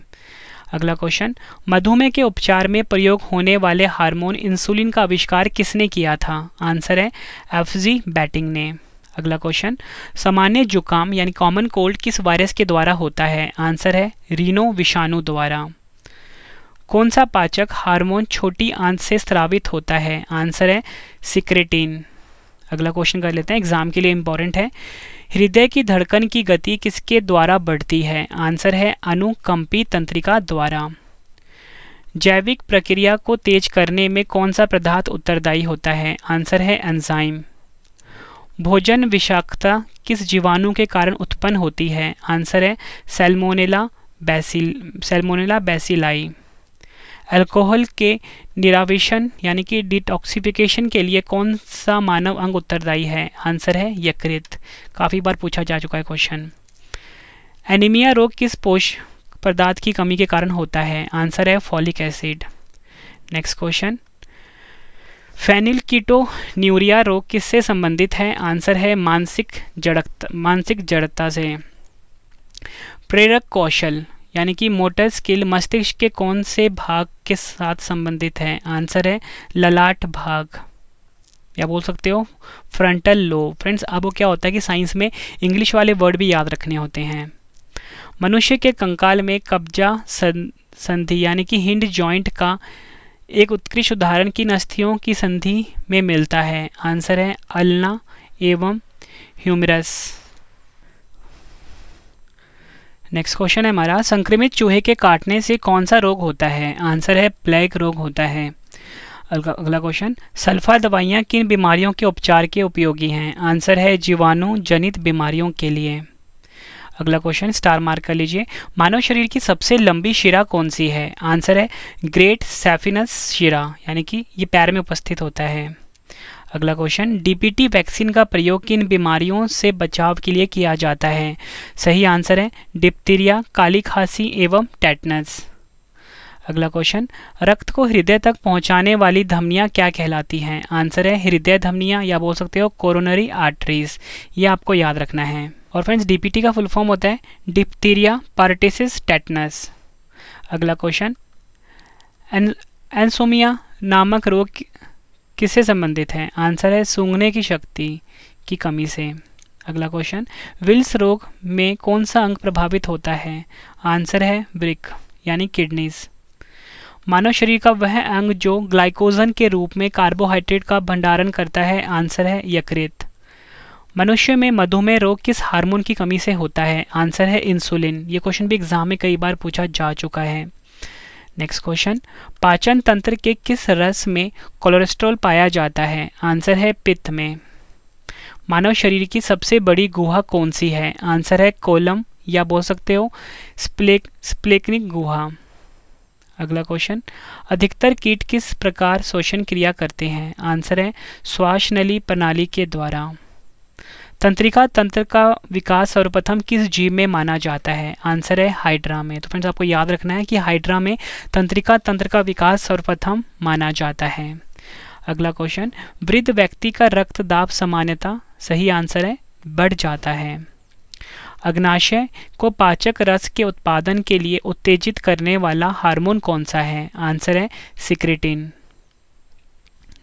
अगला क्वेश्चन मधुमेह के उपचार में प्रयोग होने वाले हार्मोन इंसुलिन का आविष्कार किसने किया था? आंसर है एफ़ जी बैटिंग ने। अगला क्वेश्चन सामान्य जुकाम यानी कॉमन कोल्ड किस वायरस के द्वारा होता है? आंसर है रीनो विषाणु द्वारा। कौन सा पाचक हार्मोन छोटी आंत से स्रावित होता है? आंसर है सिक्रेटिन। अगला क्वेश्चन कर लेते हैं। एग्ज़ाम के लिए इंपॉर्टेंट है। हृदय की धड़कन की गति किसके द्वारा बढ़ती है? आंसर है अनुकंपी तंत्रिका द्वारा। जैविक प्रक्रिया को तेज करने में कौन सा पदार्थ उत्तरदायी होता है? आंसर है एंजाइम। भोजन विषाक्तता किस जीवाणु के कारण उत्पन्न होती है? आंसर है salmonella bacillus salmonella bacilli. Alcohol के निरावेशन, यानी कि डिटॉक्सिफिकेशन के लिए कौन सा मानव अंग उत्तरदायी है? आंसर है यकृत। काफ़ी बार पूछा जा चुका है क्वेश्चन एनीमिया रोग किस पोष पदार्थ की कमी के कारण होता है? आंसर है folic acid next question phenylketonuria रोग किससे संबंधित है? आंसर है मानसिक जड़ता मानसिक जड़ता से। प्रेरक कौशल. यानी कि मोटर स्किल मस्तिष्क के कौन से भाग के साथ संबंधित है? आंसर है, ललाट भाग। या बोल सकते हो? फ्रंटल लो फ्रेंड्स अब वो क्या होता है कि साइंस में इंग्लिश वाले वर्ड भी याद रखने होते हैं। मनुष्य के कंकाल में कब्जा संधि, यानी कि हिंड जॉइंट का एक उत्कृष्ट उदाहरण की अस्थियों की संधि में मिलता है? आंसर है, अल्ना एवं ह्यूमरस नेक्स्ट क्वेश्चन है हमारा, संक्रमित चूहे के काटने से कौन सा रोग होता है? आंसर है प्लेग रोग होता है। अगला क्वेश्चन सल्फा दवाइयाँ किन बीमारियों के उपचार के उपयोगी हैं? आंसर है, जीवाणु जनित बीमारियों के लिए। अगला क्वेश्चन स्टार मार्क कर लीजिए। मानव शरीर की सबसे लंबी शिरा कौन सी है? आंसर है ग्रेट सेफिनस शिरा यानी कि ये पैर में उपस्थित होता है। अगला क्वेश्चन डीपीटी वैक्सीन का प्रयोग किन बीमारियों से बचाव के लिए किया जाता है? सही आंसर है डिप्टीरिया काली खांसी एवं टेटनस अगला क्वेश्चन रक्त को हृदय तक पहुँचाने वाली धमनियाँ क्या कहलाती हैं? आंसर है, हृदय धमनियाँ या बोल सकते हो कोरोनरी आर्टरीज ये आपको याद रखना है। और फ्रेंड्स डीपीटी का फुल फॉर्म होता है डिप्टीरिया पार्टिसिस टेटनस अगला क्वेश्चन एनसोमिया नामक रोग किससे संबंधित है? आंसर है सूंघने की शक्ति की कमी से। अगला क्वेश्चन विल्स रोग में कौन सा अंग प्रभावित होता है? आंसर है ब्रिक यानी किडनीज। मानव शरीर का वह अंग जो ग्लाइकोजन के रूप में कार्बोहाइड्रेट का भंडारण करता है, आंसर है यकृत। मनुष्य में मधुमेह रोग किस हार्मोन की कमी से होता है? आंसर है इंसुलिन। ये क्वेश्चन भी एग्ज़ाम में कई बार पूछा जा चुका है। नेक्स्ट क्वेश्चन पाचन तंत्र के किस रस में कोलेस्ट्रॉल पाया जाता है? आंसर है पित्त में। मानव शरीर की सबसे बड़ी गुहा कौन सी है? आंसर है कोलम, या बोल सकते हो, स्प्लेक, स्प्लेकनिक गुहा। अगला क्वेश्चन अधिकतर कीट किस प्रकार शोषण क्रिया करते हैं? आंसर है श्वास नली प्रणाली के द्वारा। तंत्रिका तंत्र का विकास सर्वप्रथम किस जीव में माना जाता है? आंसर है हाइड्रा में। तो फ्रेंड्स, आपको याद रखना है कि हाइड्रा में तंत्रिका तंत्र का विकास सर्वप्रथम माना जाता है। अगला क्वेश्चन, वृद्ध व्यक्ति का रक्त दाब सामान्यता, सही आंसर है, बढ़ जाता है। अग्नाशय को पाचक रस के उत्पादन के लिए उत्तेजित करने वाला हार्मोन कौन सा है? आंसर है secretin.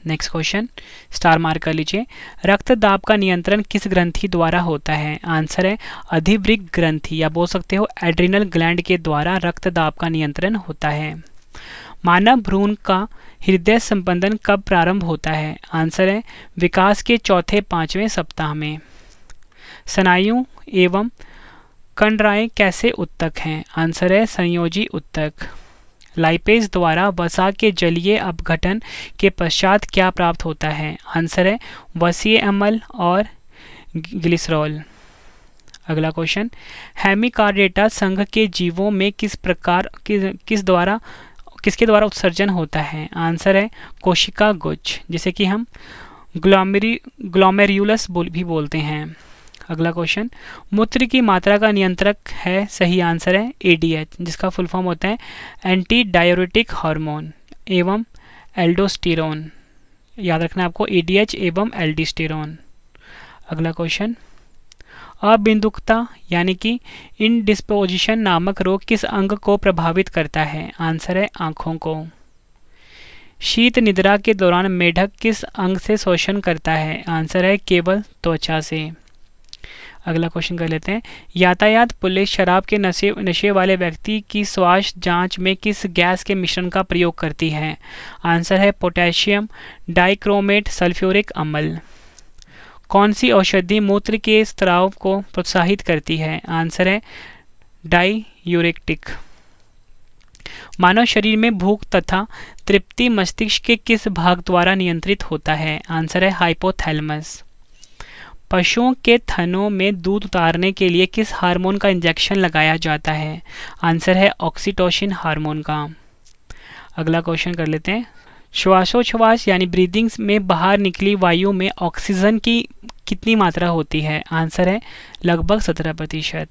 Next question star mark कर लीजिए. रक्त दाब का नियंत्रण किस ग्रंथि द्वारा होता है? आंसर है, अधिवृक ग्रंथि, या बोल सकते हो एड्रिनल ग्लैंड के द्वारा रक्त दाब का नियंत्रण होता है। मानव भ्रूण का हृदय संबंधन कब प्रारंभ होता है? आंसर है, विकास के चौथे पाँचवें सप्ताह में। स्नायु एवं कंडराएँ कैसे उत्तक हैं? आंसर है, संयोजी उत्तक। लाइपेज द्वारा वसा के जलीय अपघटन के पश्चात क्या प्राप्त होता है? आंसर है, वसीय अमल और ग्लिसरॉल। अगला क्वेश्चन, हेमिकार्डेटा संघ के जीवों में किस प्रकार, किस द्वारा, किसके द्वारा उत्सर्जन होता है? आंसर है, कोशिका गुच्छ, जिसे कि हम ग्लोमेरी ग्लोमेरियुलस बोल, भी बोलते हैं। अगला क्वेश्चन। मूत्र की मात्रा का नियंत्रक है, सही आंसर है एडीएच जिसका फुल फॉर्म होता है एंटी डायोरेटिक हार्मोन एवं एल्डोस्टेरोन याद रखना आपको एडीएच एवं एल्डिस्टेरोन अगला क्वेश्चन। अबिंदुकता, यानी कि इनडिस्पोजिशन नामक रोग किस अंग को प्रभावित करता है? आंसर है आँखों को। शीत निद्रा के दौरान मेढक किस अंग से शोषण करता है? आंसर है केवल त्वचा से। अगला क्वेश्चन कर लेते हैं। यातायात पुलिस शराब के नशे नशे वाले व्यक्ति की स्वास्थ्य जाँच में किस गैस के मिश्रण का प्रयोग करती है? आंसर है पोटेशियम डाइक्रोमेट सल्फ्यूरिक अम्ल। कौन सी औषधि मूत्र के स्त्राव को प्रोत्साहित करती है? आंसर है डाई मानव शरीर में भूख तथा तृप्ति मस्तिष्क के किस भाग द्वारा नियंत्रित होता है? आंसर है हाइपोथैलेमस। पशुओं के थनों में दूध उतारने के लिए किस हार्मोन का इंजेक्शन लगाया जाता है? आंसर है ऑक्सीटोशिन हार्मोन का। अगला क्वेश्चन कर लेते हैं। श्वासोच्छ्वास यानी ब्रीदिंग में बाहर निकली वायु में ऑक्सीजन की कितनी मात्रा होती है? आंसर है लगभग सत्रह प्रतिशत।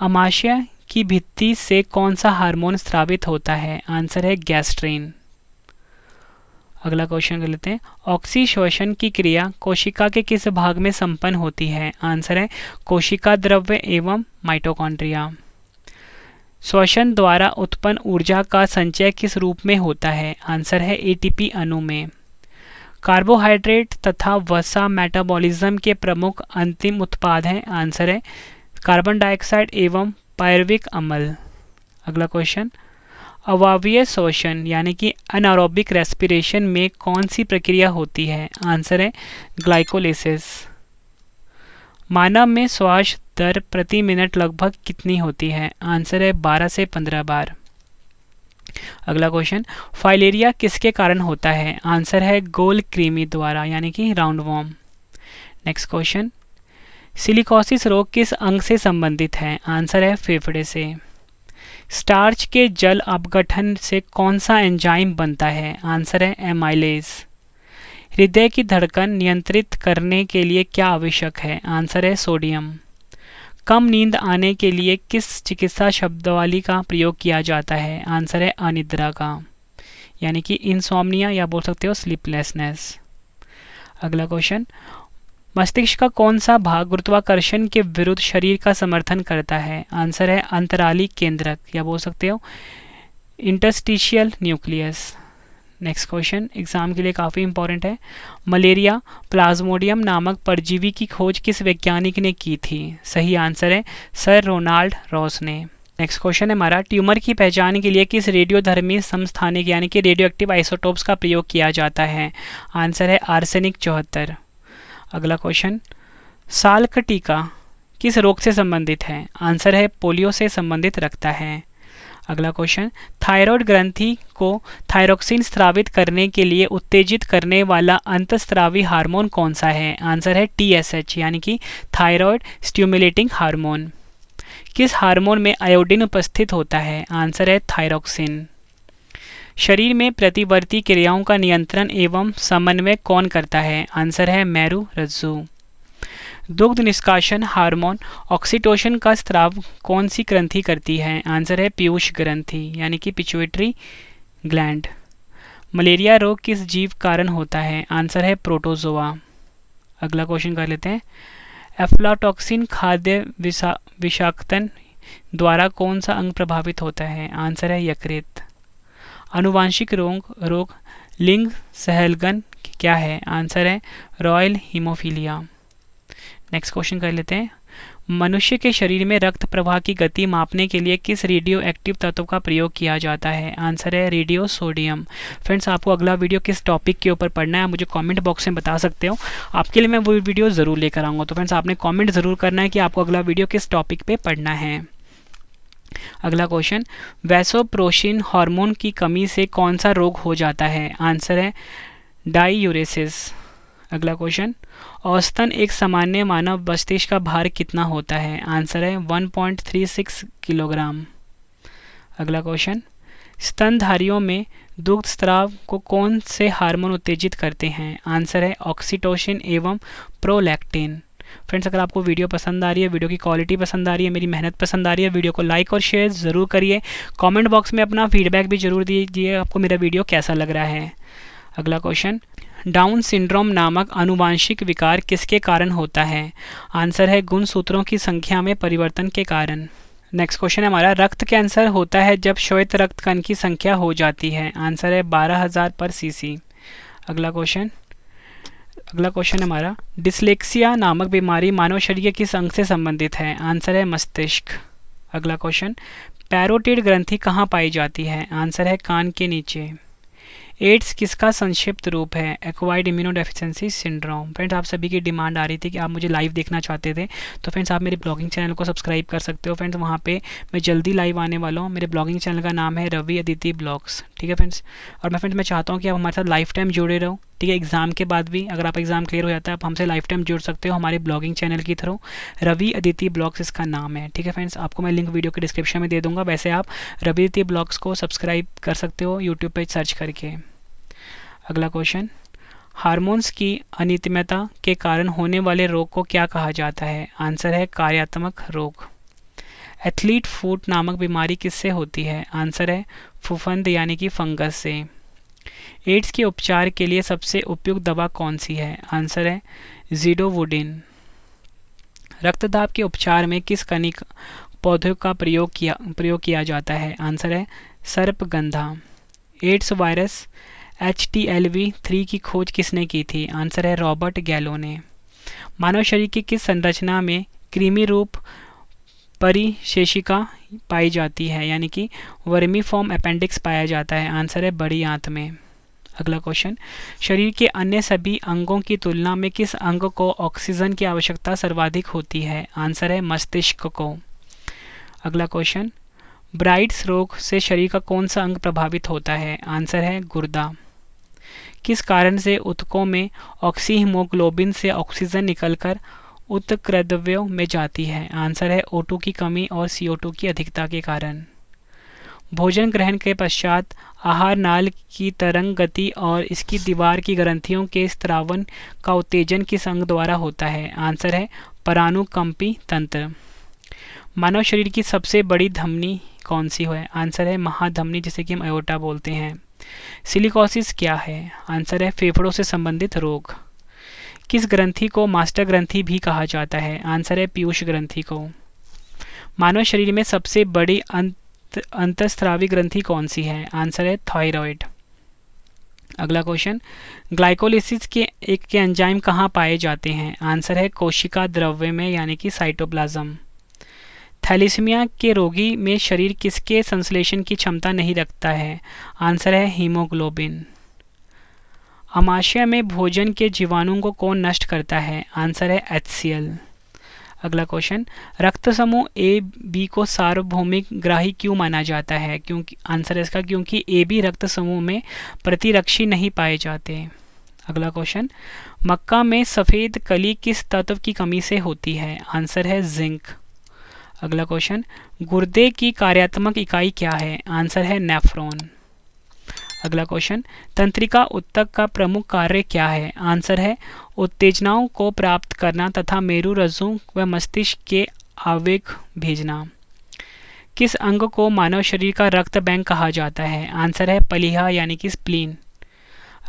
अमाशय की भित्ति से कौन सा हार्मोन स्रावित होता है? आंसर है गैस्ट्रेन अगला क्वेश्चन कर लेते हैं। ऑक्सीशोषण की क्रिया कोशिका के किस भाग में संपन्न होती है? आंसर है, कोशिका द्रव्य एवं माइटोकॉन्ड्रिया श्वसन द्वारा उत्पन्न ऊर्जा का संचय किस रूप में होता है? आंसर है एटीपी अणु में। कार्बोहाइड्रेट तथा वसा मेटाबॉलिज्म के प्रमुख अंतिम उत्पाद हैं। आंसर है कार्बन डाइऑक्साइड एवं पायरविक अम्ल। अगला क्वेश्चन अवावीय शोषण, यानी कि अनारोबिक रेस्पिरेशन में कौन सी प्रक्रिया होती है? आंसर है ग्लाइकोलिसिस मानव में श्वास दर प्रति मिनट लगभग कितनी होती है? आंसर है 12 से 15 बार. अगला क्वेश्चन फाइलेरिया किसके कारण होता है? आंसर है गोल क्रीमी द्वारा, यानी कि round worm next question silicosis रोग किस अंग से संबंधित है? आंसर है फेफड़े से. स्टार्च के जल अपगठन से कौन सा एंजाइम बनता है? आंसर है एमाइलेज। हृदय की धड़कन नियंत्रित करने के लिए क्या आवश्यक है? आंसर है सोडियम। कम नींद आने के लिए किस चिकित्सा शब्दवाली का प्रयोग किया जाता है? आंसर है अनिद्रा का। यानी कि इंसोमनिया या बोल सकते हो स्लीपलेसनेस अगला क्वेश्चन मस्तिष्क का कौन सा भाग गुरुत्वाकर्षण के विरुद्ध शरीर का समर्थन करता है? आंसर है अंतराली केंद्रक, या बोल सकते हो interstitial nucleus next question exam के लिए काफ़ी इंपॉर्टेंट है। मलेरिया प्लाज्मोडियम नामक परजीवी की खोज किस वैज्ञानिक ने की थी? सही आंसर है सर रोनाल्ड रॉस ने। नेक्स्ट क्वेश्चन है हमारा, ट्यूमर की पहचान के लिए किस रेडियोधर्मी समस्थानिक यानी कि रेडियो एक्टिव आइसोटोप्स का प्रयोग किया जाता है? आंसर है आर्सेनिक चौहत्तर। अगला क्वेश्चन साल का टीका किस रोग से संबंधित है? आंसर है, पोलियो से संबंधित रखता है। अगला क्वेश्चन थायराइड ग्रंथि को थायरोक्सिन स्त्रावित करने के लिए उत्तेजित करने वाला अंतस्त्रावी हार्मोन कौन सा है? आंसर है टीएसएच यानी कि थायराइड स्ट्यूमुलेटिंग हार्मोन किस हार्मोन में आयोडीन उपस्थित होता है? आंसर है, थायरोक्सिन। शरीर में प्रतिवर्ती क्रियाओं का नियंत्रण एवं समन्वय कौन करता है? आंसर है मैरू रज्जू। दुग्ध निष्काशन हार्मोन ऑक्सीटोशन का स्त्राव कौन सी ग्रंथि करती है? आंसर है पीयूष ग्रंथि, यानी कि पिचुएटरी ग्लैंड। मलेरिया रोग किस जीव कारण होता है? आंसर है प्रोटोजोआ। अगला क्वेश्चन कर लेते हैं। एफ्लाटॉक्सिन खाद्य विषा विषाक्तन द्वारा कौन सा अंग प्रभावित होता है? आंसर है यकृत। अनुवांशिक रोग रोग, लिंग सहलगन क्या है? आंसर है रॉयल हीमोफीलिया। नेक्स्ट क्वेश्चन कर लेते हैं। मनुष्य के शरीर में रक्त प्रवाह की गति मापने के लिए किस रेडियो एक्टिव तत्व का प्रयोग किया जाता है? आंसर है रेडियो सोडियम। फ्रेंड्स आपको अगला वीडियो किस टॉपिक के ऊपर पढ़ना है मुझे कमेंट बॉक्स में बता सकते हो। आपके लिए मैं वो वीडियो ज़रूर लेकर आऊँगा। तो फ्रेंड्स आपने कमेंट ज़रूर करना है कि आपको अगला वीडियो किस टॉपिक पे पढ़ना है। अगला क्वेश्चन वैसोप्रोशिन हार्मोन की कमी से कौन सा रोग हो जाता है? आंसर है डाईयूरेसिस अगला क्वेश्चन औसतन एक सामान्य मानव मस्तिष्क का भार कितना होता है? आंसर है 1.36 किलोग्राम अगला क्वेश्चन स्तनधारियों में दुग्ध स्त्राव को कौन से हार्मोन उत्तेजित करते हैं? आंसर है ऑक्सीटोसिन एवं प्रोलैक्टिन फ्रेंड्स अगर आपको वीडियो पसंद आ रही है वीडियो की क्वालिटी पसंद आ रही है, मेरी मेहनत पसंद आ रही है वीडियो को लाइक और शेयर ज़रूर करिए। कमेंट बॉक्स में अपना फीडबैक भी ज़रूर दीजिए, आपको मेरा वीडियो कैसा लग रहा है। अगला क्वेश्चन डाउन सिंड्रोम नामक अनुवांशिक विकार किसके कारण होता है? आंसर है, गुण सूत्रों की संख्या में परिवर्तन के कारण। नेक्स्ट क्वेश्चन हमारा, रक्त कैंसर होता है जब श्वेत रक्त कण की संख्या हो जाती है। आंसर है, बारह हज़ार पर सीसी अगला क्वेश्चन अगला क्वेश्चन हमारा डिसलेक्सिया नामक बीमारी मानव शरीर के किस अंग से संबंधित है। आंसर है मस्तिष्क। अगला क्वेश्चन पैरोटिड ग्रंथि कहाँ पाई जाती है? आंसर है कान के नीचे। एड्स किसका संक्षिप्त रूप है? एक्वाइड इम्यूनोडेफिशिएंसी सिंड्रोम फ्रेंड्स आप सभी की डिमांड आ रही थी कि आप मुझे लाइव देखना चाहते थे तो फ्रेंड्स आप मेरे ब्लॉगिंग चैनल को सब्सक्राइब कर सकते हो। फ्रेंड्स वहाँ पे मैं जल्दी लाइव आने वाला हूँ। मेरे ब्लॉगिंग चैनल का नाम है रवि अदिति ब्लॉग्स ठीक है फ्रेंड्स और मैं फ्रेंड्स मैं चाहता हूँ कि आप हमारे साथ लाइफ टाइम जुड़े रहो। ठीक है एग्ज़ाम के बाद भी। अगर आप एग्ज़ाम क्लियर हो जाता है, आप हमसे लाइफ टाइम जुड़ सकते हो हमारे ब्लॉगिंग चैनल की थ्रू। रवि अदिति ब्लॉग्स इसका नाम है, ठीक है फ्रेंड्स? आपको मैं लिंक वीडियो के डिस्क्रिप्शन में दे दूँगा। वैसे आप रवि अदिति ब्लॉग्स को सब्सक्राइब कर सकते हो यूट्यूब पर सर्च करके। अगला क्वेश्चन। हार्मोन्स की अनियमितता के कारण होने वाले रोग को क्या कहा जाता है? आंसर है कार्यात्मक रोग। एथलीट फूट नामक बीमारी किससे होती है? आंसर है फुफंद यानी कि फंगस से। एड्स के उपचार के लिए सबसे उपयुक्त दवा कौन सी है? आंसर है जीडोवुडिन। रक्तदाब के उपचार में किस कनिक पौधों का प्रयोग किया प्रयोग किया जाता है? आंसर है सर्पगंधा। AIDS virus H T L V three की खोज किसने की थी? आंसर है रॉबर्ट गैलो ने। मानव शरीर की किस संरचना में कृमि रूप परिशेषिका पाई जाती है, यानी कि वर्मी फॉर्म अपेंडिक्स पाया जाता है। आंसर है बड़ी आंत में। अगला क्वेश्चन। शरीर के अन्य सभी अंगों की तुलना में किस अंग को ऑक्सीजन की आवश्यकता सर्वाधिक होती है? आंसर है मस्तिष्क को। अगला क्वेश्चन। ब्राइट्स रोग से शरीर का कौन सा अंग प्रभावित होता है? आंसर है गुर्दा। किस कारण से उत्कों में ऑक्सीहीमोग्लोबिन से ऑक्सीजन निकलकर उत्क्रद्रव्यों में जाती है। आंसर है O2 की कमी और CO2 की अधिकता के कारण। भोजन ग्रहण के पश्चात आहार नाल की तरंग गति और इसकी दीवार की ग्रंथियों के स्त्रावन का उत्तेजन किस अंग द्वारा होता है। आंसर है, परानुकंपी तंत्र। मानव शरीर की सबसे बड़ी धमनी कौन सी है? आंसर है, महाधमनी, जिसे कि हम अयोटा बोलते हैं। सिलिकोसिस क्या है? आंसर है, फेफड़ों से संबंधित रोग। किस ग्रंथि को मास्टर ग्रंथि भी कहा जाता है? आंसर है पीयूष ग्रंथि को। मानव शरीर में सबसे बड़ी अंत अंतस्त्रावी ग्रंथि कौन सी है? आंसर है थायराइड। अगला क्वेश्चन। ग्लाइकोलिसिस के एक के एंजाइम कहाँ पाए जाते हैं? आंसर है कोशिका द्रव्य में, यानी कि साइटोप्लाज्म। थैलीसीमिया के रोगी में शरीर किसके संश्लेषण की क्षमता नहीं रखता है? आंसर है हीमोग्लोबिन। अमाशय में भोजन के जीवाणुओं को कौन नष्ट करता है? आंसर है एचसीएल। अगला क्वेश्चन रक्त समूह ए, बी को सार्वभौमिक ग्राही क्यों माना जाता है? क्योंकि, आंसर है इसका क्योंकि ए, बी रक्त समूह में प्रतिरक्षी नहीं पाए जाते। अगला क्वेश्चन मक्का में सफ़ेद कली किस तत्व की कमी से होती है? आंसर है जिंक। अगला क्वेश्चन गुर्दे की कार्यात्मक इकाई क्या है? आंसर है नेफ्रॉन। अगला क्वेश्चन, तंत्रिका उत्तक का प्रमुख कार्य क्या है? आंसर है, उत्तेजनाओं को प्राप्त करना तथा मेरु रज्जु व मस्तिष्क के आवेग भेजना। किस अंग को मानव शरीर का रक्त बैंक कहा जाता है? आंसर है, पलिहा यानी कि स्प्लीन।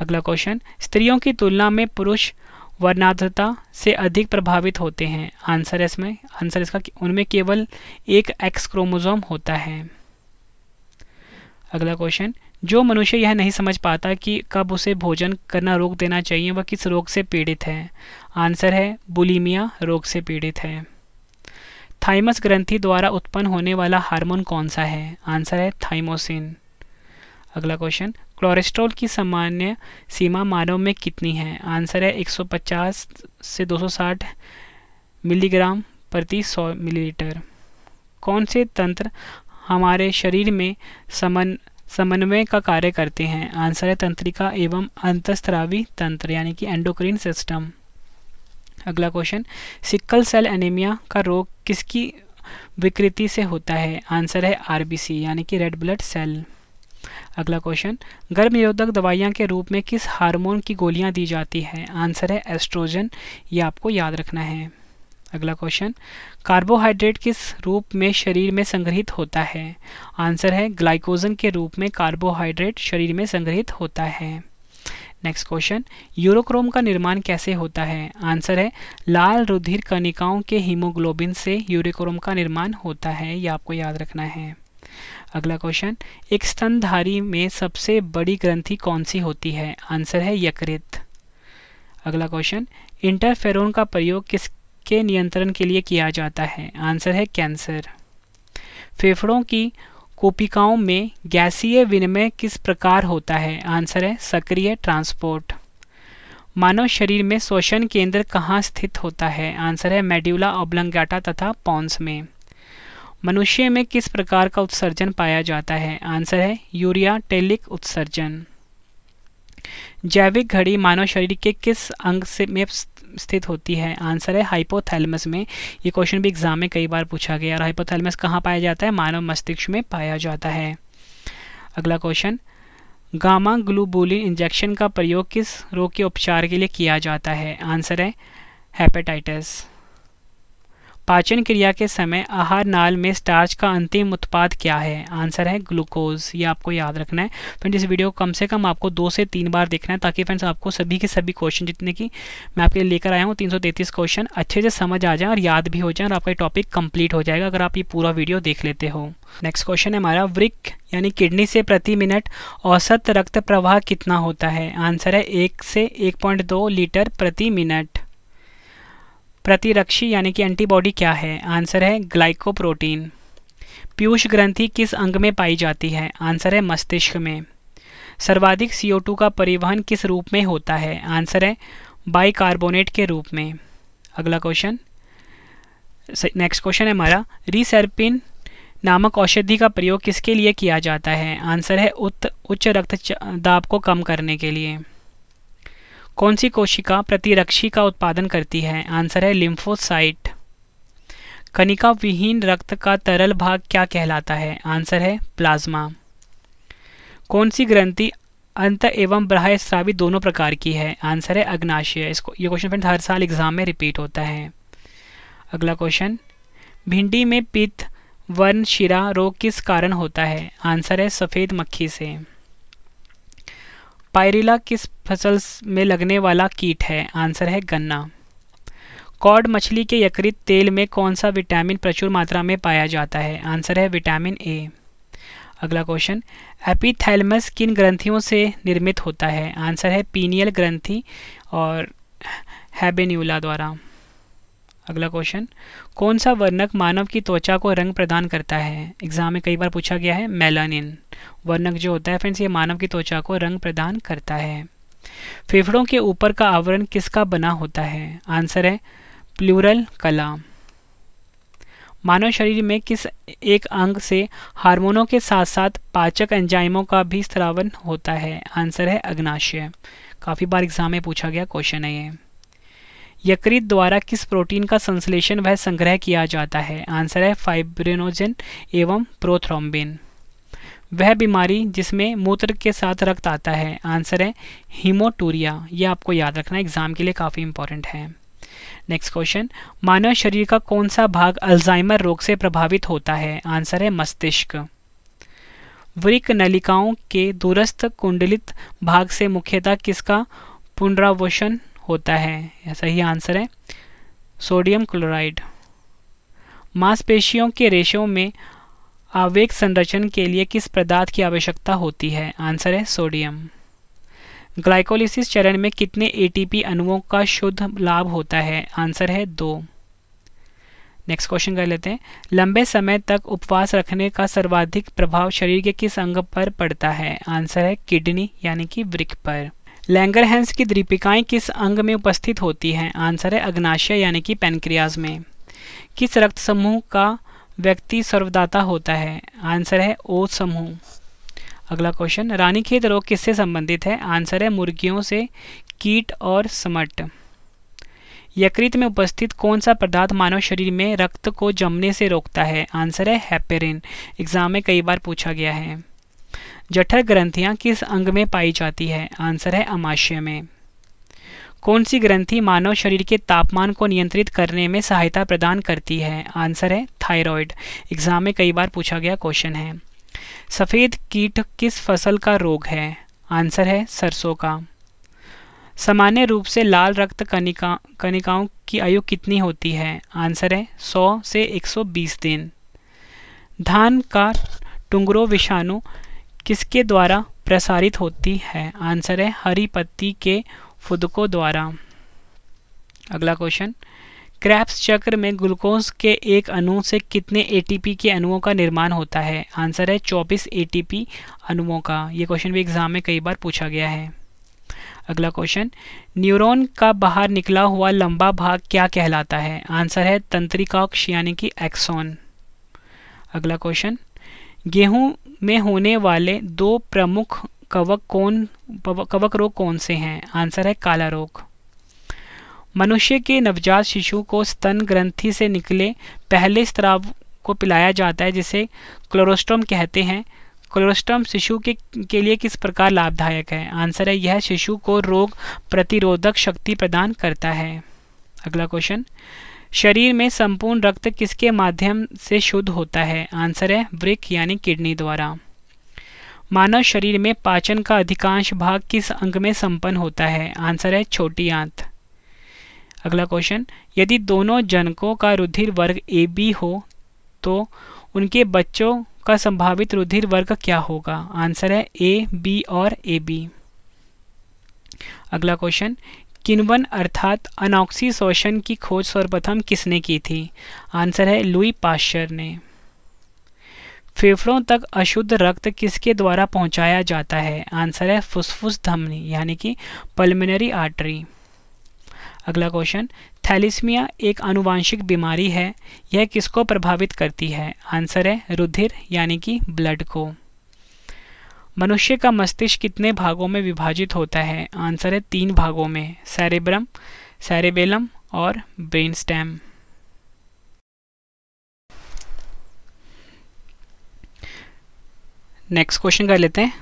अगला क्वेश्चन, स्त्रियों की तुलना में पुरुष वर्णाधता से अधिक प्रभावित होते हैं। आंसर इसमें, आंसर इसका उनमें केवल एक एक्स क्रोमोजोम होता है। अगला क्वेश्चन जो मनुष्य यह नहीं समझ पाता कि कब उसे भोजन करना रोक देना चाहिए, वह किस रोग से पीड़ित है? आंसर है, बुलीमिया रोग से पीड़ित है। थाइमस ग्रंथि द्वारा उत्पन्न होने वाला हार्मोन कौन सा है? आंसर है, थाइमोसिन। अगला क्वेश्चन कोलेस्ट्रॉल की सामान्य सीमा मानव में कितनी है? आंसर है 150 से 260 मिलीग्राम प्रति 100 मिलीलीटर। कौन से तंत्र हमारे शरीर में समन समन्वय का कार्य करते हैं। आंसर है तंत्रिका एवं अंतस्त्रावी तंत्र, यानी कि एंडोक्रीन सिस्टम अगला क्वेश्चन सिक्कल सेल एनीमिया का रोग किसकी विकृति से होता है? आंसर है आरबीसी, यानी कि रेड ब्लड सेल अगला क्वेश्चन गर्भ निरोधक दवाइयाँ के रूप में किस हार्मोन की गोलियाँ दी जाती हैं? आंसर है एस्ट्रोजन ये आपको याद रखना है। अगला क्वेश्चन, कार्बोहाइड्रेट किस रूप में शरीर में संग्रहित होता है? आंसर है, ग्लाइकोजन के रूप में कार्बोहाइड्रेट शरीर में संग्रहित होता है। नेक्स्ट क्वेश्चन, यूरोक्रोम का निर्माण कैसे होता है? आंसर है, लाल रुधिर कणिकाओं के हीमोग्लोबिन से यूरोक्रोम का निर्माण होता है, ये आपको याद रखना है। अगला क्वेश्चन, एक स्तनधारी में सबसे बड़ी ग्रंथि कौन सी होती है? आंसर है, यकृत। अगला क्वेश्चन, इंटरफेरोन का प्रयोग किसके नियंत्रण के लिए किया जाता है। आंसर है कैंसर। फेफड़ों की कोपिकाओं में गैसीय विनिमय किस प्रकार होता है? आंसर है सक्रिय ट्रांसपोर्ट। मानव शरीर में श्वसन केंद्र कहाँ स्थित होता है? आंसर है मेड्यूला ऑब्लंगाटा तथा पॉन्स में। मनुष्य में किस प्रकार का उत्सर्जन पाया जाता है? आंसर है यूरिया टेलिक उत्सर्जन। जैविक घड़ी मानव शरीर के किस अंग से में स्थित होती है। आंसर है हाइपोथैलमस में। ये क्वेश्चन भी एग्ज़ाम में कई बार पूछा गया और हाइपोथैलेमस कहाँ पाया जाता है? मानव मस्तिष्क में पाया जाता है। अगला क्वेश्चन गामा ग्लूबुलिन इंजेक्शन का प्रयोग किस रोग के उपचार के लिए किया जाता है? आंसर है हेपेटाइटिस पाचन क्रिया के समय आहार नाल में स्टार्च का अंतिम उत्पाद क्या है? आंसर है ग्लूकोज ये आपको याद रखना है। फ्रेंड इस वीडियो को कम से कम आपको दो से तीन बार देखना है ताकि फ्रेंड्स आपको सभी के सभी क्वेश्चन जितने की मैं आपके लिए लेकर आया हूँ, तीन सौ तैंतीस क्वेश्चन अच्छे से समझ आ जाए और याद भी हो जाए और आपका टॉपिक कंप्लीट हो जाएगा अगर आप ये पूरा वीडियो देख लेते हो। नेक्स्ट क्वेश्चन है हमारा वृक यानी किडनी से प्रति मिनट औसत रक्त प्रवाह कितना होता है? आंसर है एक से एक पॉइंट दो लीटर प्रति मिनट। प्रतिरक्षी यानी कि एंटीबॉडी क्या है? आंसर है ग्लाइकोप्रोटीन पीयूष ग्रंथि किस अंग में पाई जाती है? आंसर है मस्तिष्क में. सर्वाधिक CO2 का परिवहन किस रूप में होता है? आंसर है बाइकार्बोनेट के रूप में. अगला क्वेश्चन नेक्स्ट क्वेश्चन है हमारा. रिसर्पिन नामक औषधि का प्रयोग किसके लिए किया जाता है? आंसर है उत्त उच्च रक्तदाब को कम करने के लिए. कौन सी कोशिका प्रतिरक्षी का उत्पादन करती है? आंसर है लिम्फोसाइट। कनिका विहीन रक्त का तरल भाग क्या कहलाता है? आंसर है प्लाज्मा। कौन सी ग्रंथि अंत एवं ब्राह्य स्रावी दोनों प्रकार की है? आंसर है अग्नाशय। इसको, ये क्वेश्चन फ्रेंड हर साल एग्ज़ाम में रिपीट होता है। अगला क्वेश्चन भिंडी में पित्त, वर्ण, शिरा, रोग किस कारण होता है? आंसर है सफ़ेद मक्खी से। पायरिला किस फ़सल में लगने वाला कीट है? आंसर है गन्ना। कॉड मछली के यकृत तेल में कौन सा विटामिन प्रचुर मात्रा में पाया जाता है? आंसर है विटामिन ए। अगला क्वेश्चन। एपिथैलमस किन ग्रंथियों से निर्मित होता है? आंसर है पीनियल ग्रंथि और हैबेन्यूला द्वारा। अगला क्वेश्चन कौन सा वर्णक मानव की त्वचा को रंग प्रदान करता है? एग्ज़ाम में कई बार पूछा गया है मेलानिन वर्णक जो होता है फ्रेंड्स ये मानव की त्वचा को रंग प्रदान करता है। फेफड़ों के ऊपर का आवरण किसका बना होता है? आंसर है प्लूरल कला. मानव शरीर में किस एक अंग से हार्मोनों के साथ साथ पाचक एंजाइमों का भी स्त्रावन होता है? आंसर है, अग्नाशय. काफ़ी बार एग्ज़ाम में पूछा गया क्वेश्चन है ये। यकृत द्वारा किस प्रोटीन का संश्लेषण वह संग्रह किया जाता है? आंसर है फाइब्रिनोजन एवं प्रोथ्रोम्बिन वह बीमारी जिसमें मूत्र के साथ रक्त आता है। आंसर है हीमोटूरिया यह आपको याद रखना एग्ज़ाम के लिए काफ़ी इंपॉर्टेंट है। नेक्स्ट क्वेश्चन मानव शरीर का कौन सा भाग अल्जाइमर रोग से प्रभावित होता है? आंसर है मस्तिष्क। वृक नलिकाओं के दूरस्थ कुंडलित भाग से मुख्यतः किसका पुनरावोशन होता है। सही आंसर है, सोडियम क्लोराइड। मांसपेशियों के रेशों में आवेग संरचन के लिए किस पदार्थ की आवश्यकता होती है? आंसर है, सोडियम। ग्लाइकोलिसिस चरण में कितने एटीपी अणुओं का शुद्ध लाभ होता है? आंसर है, दो। नेक्स्ट क्वेश्चन कर लेते हैं। लंबे समय तक उपवास रखने का सर्वाधिक प्रभाव शरीर के किस अंग पर पड़ता है? आंसर है, किडनी, यानी कि वृक पर। लैंगरहैंस की दीपिकाएँ किस अंग में उपस्थित होती हैं? आंसर है अग्नाशय, यानी कि पेनक्रियाज में। किस रक्त समूह का व्यक्ति सर्वदाता होता है? आंसर है ओ समूह। अगला क्वेश्चन, रानीखेत रोग किससे संबंधित है? आंसर है मुर्गियों से कीट और समट। यकृत में उपस्थित कौन सा पदार्थ मानव शरीर में रक्त को जमने से रोकता है? आंसर है हेपेरिन। एग्ज़ाम में कई बार पूछा गया है। जठर ग्रंथियाँ किस अंग में पाई जाती है? आंसर है अमाशय में। कौन सी ग्रंथि मानव शरीर के तापमान को नियंत्रित करने में सहायता प्रदान करती है? आंसर है थायराइड। एग्ज़ाम में कई बार पूछा गया क्वेश्चन है। सफ़ेद कीट किस फ़सल का रोग है? आंसर है सरसों का। सामान्य रूप से लाल रक्त कनिका, कनिकाओं की आयु कितनी होती है? आंसर है 100 से 120 दिन। धान का टुंगरो विषाणु किसके द्वारा प्रसारित होती है? आंसर है हरी पत्ती के फुदकों द्वारा। अगला क्वेश्चन क्रैप्स चक्र में ग्लूकोज के एक अणु से कितने एटीपी के अणुओं का निर्माण होता है? आंसर है 24 एटीपी अणुओं का। ये क्वेश्चन भी एग्ज़ाम में कई बार पूछा गया है। अगला क्वेश्चन न्यूरॉन का बाहर निकला हुआ लंबा भाग क्या कहलाता है? आंसर है तंत्रिकाक्ष, यानी कि एक्सॉन अगला क्वेश्चन गेहूँ में होने वाले दो प्रमुख कवक कौन, कवक रोग कौन से हैं? आंसर है काला रोग। मनुष्य के नवजात शिशु को स्तन ग्रंथि से निकले पहले स्त्राव को पिलाया जाता है, जिसे क्लोरोस्टोम कहते हैं। क्लोरोस्टोम शिशु के के लिए किस प्रकार लाभदायक है? आंसर है यह शिशु को रोग प्रतिरोधक शक्ति प्रदान करता है। अगला क्वेश्चन। शरीर में संपूर्ण रक्त किसके माध्यम से शुद्ध होता है? आंसर है वृक यानी किडनी द्वारा। मानव शरीर में पाचन का अधिकांश भाग किस अंग में संपन्न होता है? आंसर है छोटी आंत। अगला क्वेश्चन, यदि दोनों जनकों का रुधिर वर्ग ए, बी हो तो उनके बच्चों का संभावित रुधिर वर्ग क्या होगा? आंसर है ए, बी और ए, बी। अगला क्वेश्चन किन्वन अर्थात अनॉक्सी शोषण की खोज सर्वप्रथम किसने की थी? आंसर है लुई पाश्चर ने। फेफड़ों तक अशुद्ध रक्त किसके द्वारा पहुँचाया जाता है? आंसर है फुसफुस धमनी, यानी कि पल्मिनरी आर्टरी। अगला क्वेश्चन, थैलिसमिया एक आनुवांशिक बीमारी है, यह किसको प्रभावित करती है? आंसर है रुधिर, यानी कि ब्लड को। मनुष्य का मस्तिष्क कितने भागों में विभाजित होता है? आंसर है तीन भागों में, सैरेब्रम, सैरेबेलम और ब्रेन स्टैम नेक्स्ट क्वेश्चन कर लेते हैं।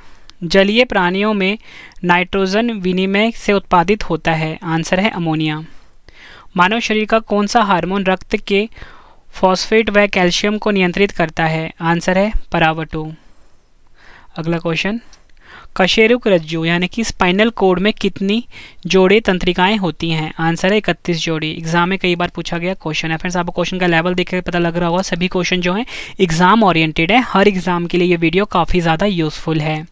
जलीय प्राणियों में नाइट्रोजन विनिमय से उत्पादित होता है। आंसर है अमोनिया। मानव शरीर का कौन सा हार्मोन रक्त के फॉस्फेट व कैल्शियम को नियंत्रित करता है? आंसर है परावटो। अगला क्वेश्चन। कशेरुक रज्जु, यानी कि स्पाइनल कोड में कितनी जोड़े तंत्रिकाएँ होती हैं? आंसर है इकतीस जोड़ी। एग्ज़ाम में कई बार पूछा गया क्वेश्चन है। फ्रेंड्स आपको क्वेश्चन का लेवल देख कर पता लग रहा होगा, सभी क्वेश्चन जो हैं एग्ज़ाम ओरिएंटेड है। हर एग्ज़ाम के लिए ये वीडियो काफ़ी ज़्यादा यूज़फुल है।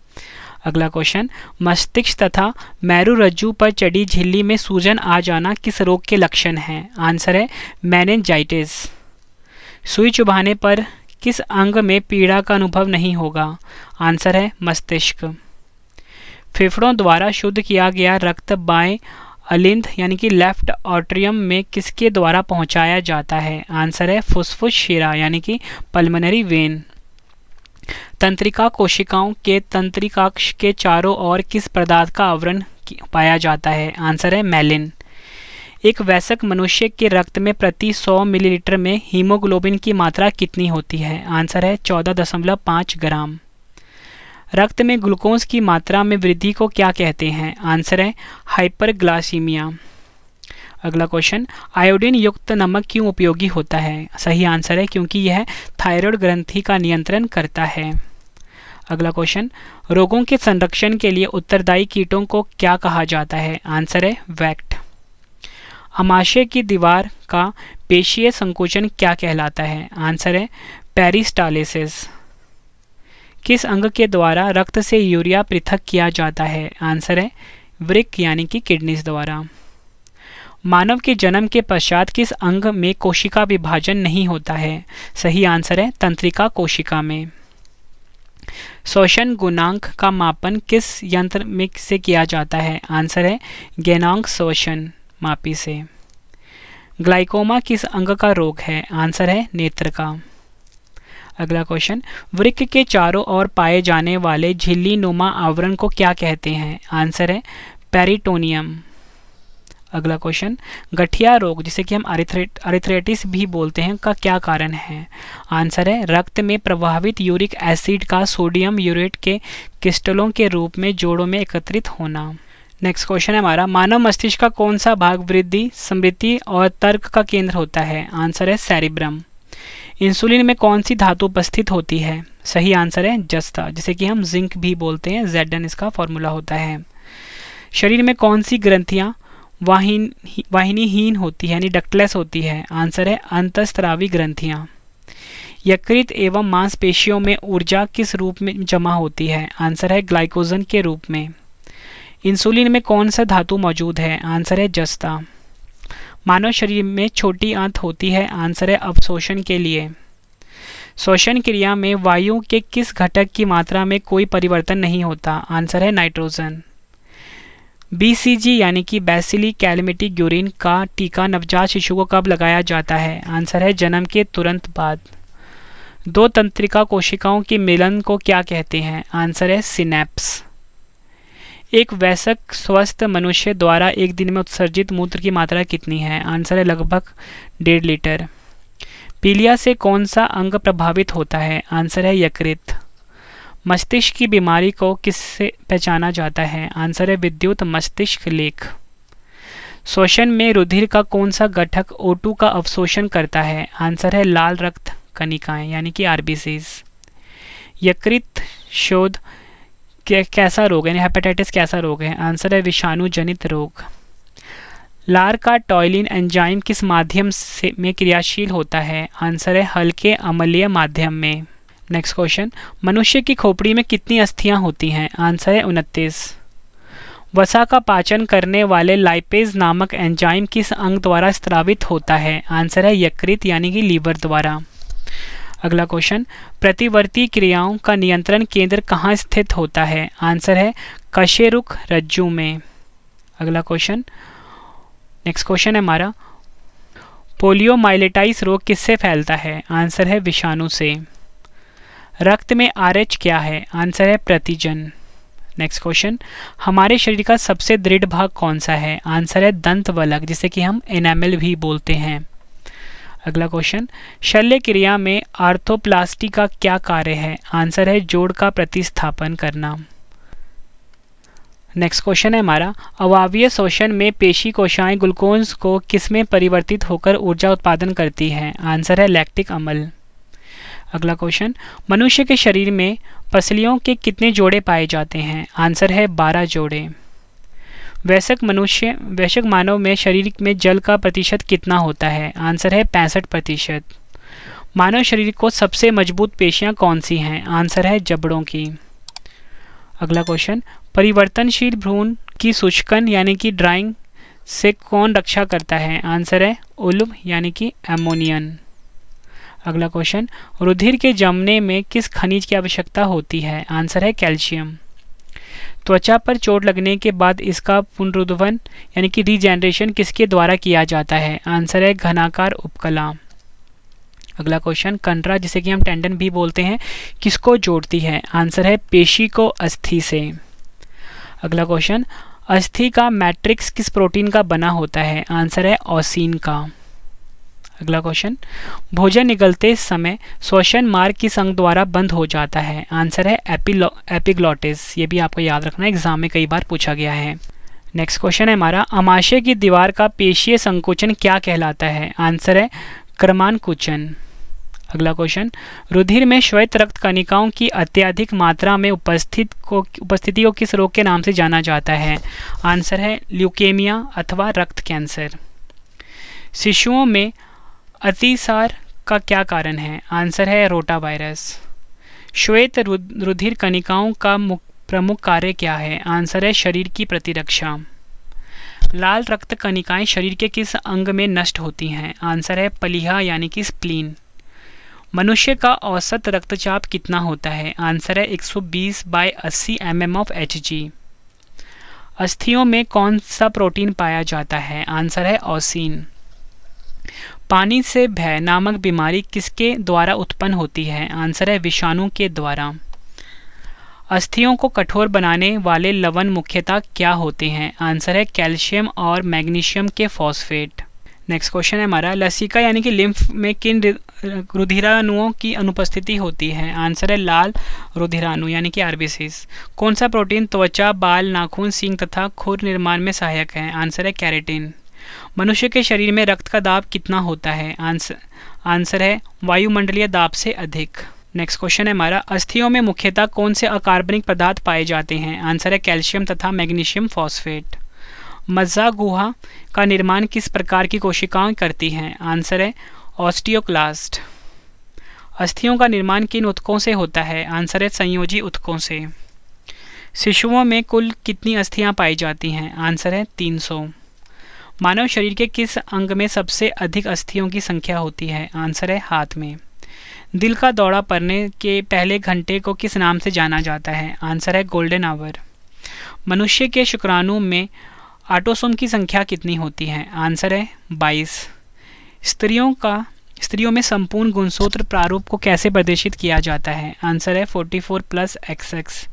अगला क्वेश्चन मस्तिष्क तथा मैरू रज्जु पर चढ़ी झिल्ली में सूजन आ जाना किस रोग के लक्षण हैं? आंसर है मैनेजाइटिस सुई चुभाने पर किस अंग में पीड़ा का अनुभव नहीं होगा? आंसर है मस्तिष्क। फेफड़ों द्वारा शुद्ध किया गया रक्त बाएँ अलिंद, यानी कि लेफ़्ट ऑट्रियम में किसके द्वारा पहुँचाया जाता है? आंसर है फुसफुस शिरा, यानी कि पल्मनरी वेन तंत्रिका कोशिकाओं के तंत्रिकाक्ष के चारों ओर किस पदार्थ का आवरण पाया जाता है? आंसर है मेलिन। एक वयस्क मनुष्य के रक्त में प्रति 100 मिलीलीटर में हीमोग्लोबिन की मात्रा कितनी होती है? आंसर है चौदह दशमलव पाँच ग्राम। रक्त में ग्लूकोज की मात्रा में वृद्धि को क्या कहते हैं? आंसर है हाइपरग्लासीमिया। अगला क्वेश्चन, आयोडीन युक्त नमक क्यों उपयोगी होता है? सही आंसर है क्योंकि यह थायराइड ग्रंथि का नियंत्रण करता है। अगला क्वेश्चन, रोगों के संरक्षण के लिए उत्तरदायी कीटों को क्या कहा जाता है? आंसर है वैक्ट। अमाशय की दीवार का पेशीय संकोचन क्या कहलाता है? आंसर है, पेरिस्टालिसिस। किस अंग के द्वारा रक्त से यूरिया पृथक किया जाता है? आंसर है वृक यानी कि किडनीज द्वारा। मानव के जन्म के पश्चात किस अंग में कोशिका विभाजन नहीं होता है? सही आंसर है, तंत्रिका कोशिका में। शोषण गुणांक का मापन किस यंत्र में से किया जाता है? आंसर है, गैनांक शोषण। मापी से। ग्लाइकोमा किस अंग का रोग है? आंसर है नेत्र का। अगला क्वेश्चन वृक्क के चारों ओर पाए जाने वाले झिल्ली नुमा आवरण को क्या कहते हैं? आंसर है पेरिटोनियम। अगला क्वेश्चन गठिया रोग, जिसे कि हम अरिथ्रेट, अरिथ्रेटिस भी बोलते हैं, का क्या कारण है? आंसर है रक्त में प्रभावित यूरिक एसिड का सोडियम यूरेट के क्रिस्टलों के रूप में जोड़ों में एकत्रित होना। नेक्स्ट क्वेश्चन है हमारा, मानव मस्तिष्क का कौन सा भाग वृद्धि, समृद्धि और तर्क का केंद्र होता है? आंसर है सैरिब्रम इंसुलिन में कौन सी धातु उपस्थित होती है? सही आंसर है जस्ता, जिसे कि हम जिंक भी बोलते हैं जेडन इसका फॉर्मूला होता है। शरीर में कौन सी ग्रंथियाँ वाहिन, वाहिनीहीन होती है, यानी डक्टलेस होती है? आंसर है अंतस्त्रावी ग्रंथियाँ। यकृत एवं मांसपेशियों में ऊर्जा किस रूप में जमा होती है? आंसर है ग्लाइकोजन के रूप में। इंसुलिन में कौन सा धातु मौजूद है? आंसर है जस्ता। मानव शरीर में छोटी आंत होती है। आंसर है अवशोषण के लिए। शोषण क्रिया में वायु के किस घटक की मात्रा में कोई परिवर्तन नहीं होता? आंसर है नाइट्रोजन। बीसीजी यानी कि बैसिली कैलमिटी ग्यूरिन का टीका नवजात शिशु को कब लगाया जाता है? आंसर है जन्म के तुरंत बाद। दो तंत्रिका कोशिकाओं के मिलन को क्या कहते हैं? आंसर है सिनेप्स। एक वैसक स्वस्थ मनुष्य द्वारा एक दिन में उत्सर्जित मूत्र की मात्रा कितनी है? आंसर है लगभग डेढ़ लीटर। पीलिया से कौन सा अंग प्रभावित होता है? आंसर है यकृत। मस्तिष्क की बीमारी को किससे पहचाना जाता है? आंसर है विद्युत मस्तिष्क लेख। शोषण में रुधिर का कौन सा घटक O2 का अवशोषण करता है? आंसर है लाल रक्त कनिकाएँ यानी कि आरबीसीज यकृत शोध कैसा रोग है हेपेटाइटिस कैसा रोग है? आंसर है विषाणु जनित रोग। लार का टॉयलिन एंजाइम किस माध्यम से, में क्रियाशील होता है? आंसर है हल्के अमलीय माध्यम में। नेक्स्ट क्वेश्चन मनुष्य की खोपड़ी में कितनी अस्थियाँ होती हैं? आंसर है उनतीस। वसा का पाचन करने वाले लाइपेज नामक एंजाइम किस अंग द्वारा स्त्रावित होता है? आंसर है यकृत, यानी कि लीवर द्वारा। अगला क्वेश्चन, प्रतिवर्ती क्रियाओं का नियंत्रण केंद्र कहाँ स्थित होता है? आंसर है कशेरुख रज्जु में। अगला क्वेश्चन, नेक्स्ट क्वेश्चन है हमारा पोलियोमाइलेटाइस रोग किससे फैलता है? आंसर है विषाणु से। रक्त में आरएच क्या है? आंसर है प्रतिजन। नेक्स्ट क्वेश्चन, हमारे शरीर का सबसे दृढ़ भाग कौन सा है? आंसर है दंत वलक जिसे कि हम एनामल भी बोलते हैं। अगला क्वेश्चन शल्य क्रिया में आर्थोप्लास्टी का क्या कार्य है? आंसर है, जोड़ का प्रतिस्थापन करना। नेक्स्ट क्वेश्चन है हमारा, अवावीय शोषण में पेशी कोशाएँ ग्लूकोज को किसमें परिवर्तित होकर ऊर्जा उत्पादन करती हैं? आंसर है लैक्टिक अमल अगला क्वेश्चन मनुष्य के शरीर में पसलियों के कितने जोड़े पाए जाते हैं? आंसर है, बारह जोड़े। वैश्यक मनुष्य, वैश्यक मानव में शरीर में जल का प्रतिशत कितना होता है? आंसर है पैंसठ प्रतिशत। मानव शरीर को सबसे मज़बूत पेशियाँ कौन सी हैं? आंसर है जबड़ों की। अगला क्वेश्चन परिवर्तनशील भ्रूण की सूचकन यानी कि ड्राइंग से कौन रक्षा करता है? आंसर है उल्ब यानी कि एमोनियन। अगला क्वेश्चन रुधिर के जमने में किस खनिज की आवश्यकता होती है? आंसर है कैल्शियम। त्वचा पर चोट लगने के बाद इसका पुनरुद्वन यानी कि रीजेनरेशन किसके द्वारा किया जाता है? आंसर है घनाकार उपकला अगला क्वेश्चन कंट्रा जिसे कि हम टेंडन भी बोलते हैं, किसको जोड़ती है? आंसर है पेशी को अस्थि से। अगला क्वेश्चन अस्थि का मैट्रिक्स किस प्रोटीन का बना होता है? आंसर है ओसिन का। अगला क्वेश्चन भोजन निकलते समय श्वसन मार्ग किस अंग द्वारा बंद हो जाता है। आंसर है एपिग्लोटिस। ये भी आपको याद रखना एग्ज़ाम में कई बार पूछा गया है। नेक्स्ट क्वेश्चन है हमारा, अमाशय की दीवार का पेशीय संकोचन क्या कहलाता है? आंसर है क्रमांकुचन। अगला क्वेश्चन रुधिर में श्वेत रक्त कणिकाओं की अत्यधिक मात्रा में उपस्थित को उपस्थिति को किस रोग के नाम से जाना जाता है? आंसर है ल्यूकेमिया अथवा रक्त कैंसर शिशुओं में अतिसार का क्या कारण है? आंसर है रोटा वायरस। श्वेत रुधिर कणिकाओं का प्रमुख कार्य क्या है? आंसर है शरीर की प्रतिरक्षा। लाल रक्त कणिकाएँ शरीर के किस अंग में नष्ट होती हैं? आंसर है पलिहा यानी कि स्प्लीन। मनुष्य का औसत रक्तचाप कितना होता है? आंसर है 120 by 80 M M of H अस्थियों में कौन सा प्रोटीन पाया जाता है? आंसर है ओसिन पानी से भय नामक बीमारी किसके द्वारा उत्पन्न होती है? आंसर है विषाणु के द्वारा। अस्थियों को कठोर बनाने वाले लवण मुख्यतः क्या होते हैं? आंसर है कैल्शियम और मैग्नीशियम के फॉस्फेट। नेक्स्ट क्वेश्चन है हमारा, लसिका यानी कि लिम्फ में किन रुधिराणुओं की अनुपस्थिति होती है? आंसर है लाल रुधिराणु यानी कि आरबीसीस। कौन सा प्रोटीन त्वचा, बाल, नाखून, सींग तथा खुर निर्माण में सहायक है? आंसर है कैरेटिन। मनुष्य के शरीर में रक्त का दाब कितना होता है? आंसर आंसर है, वायुमंडलीय दाब से अधिक। नेक्स्ट क्वेश्चन है हमारा, अस्थियों में मुख्यतः कौन से अकार्बनिक पदार्थ पाए जाते हैं? आंसर है कैल्शियम तथा मैग्नीशियम फॉस्फेट। मज्जा गुहा का निर्माण किस प्रकार की कोशिकाएँ करती हैं? आंसर है, ऑस्टियोक्लास्ट। अस्थियों का निर्माण किन उत्कों से होता है? आंसर है, संयोजी उत्कों से। शिशुओं में कुल कितनी अस्थियाँ पाई जाती हैं? आंसर है 300 मानव शरीर के किस अंग में सबसे अधिक अस्थियों की संख्या होती है? आंसर है हाथ में। दिल का दौरा पड़ने के पहले घंटे को किस नाम से जाना जाता है? आंसर है गोल्डन आवर मनुष्य के शुक्राणु में आटोसोम की संख्या कितनी होती है? आंसर है 22 स्त्रियों का, स्त्रियों में संपूर्ण गुणसूत्र प्रारूप को कैसे प्रदर्शित किया जाता है? आंसर है 44 प्लस एक्स एक्स।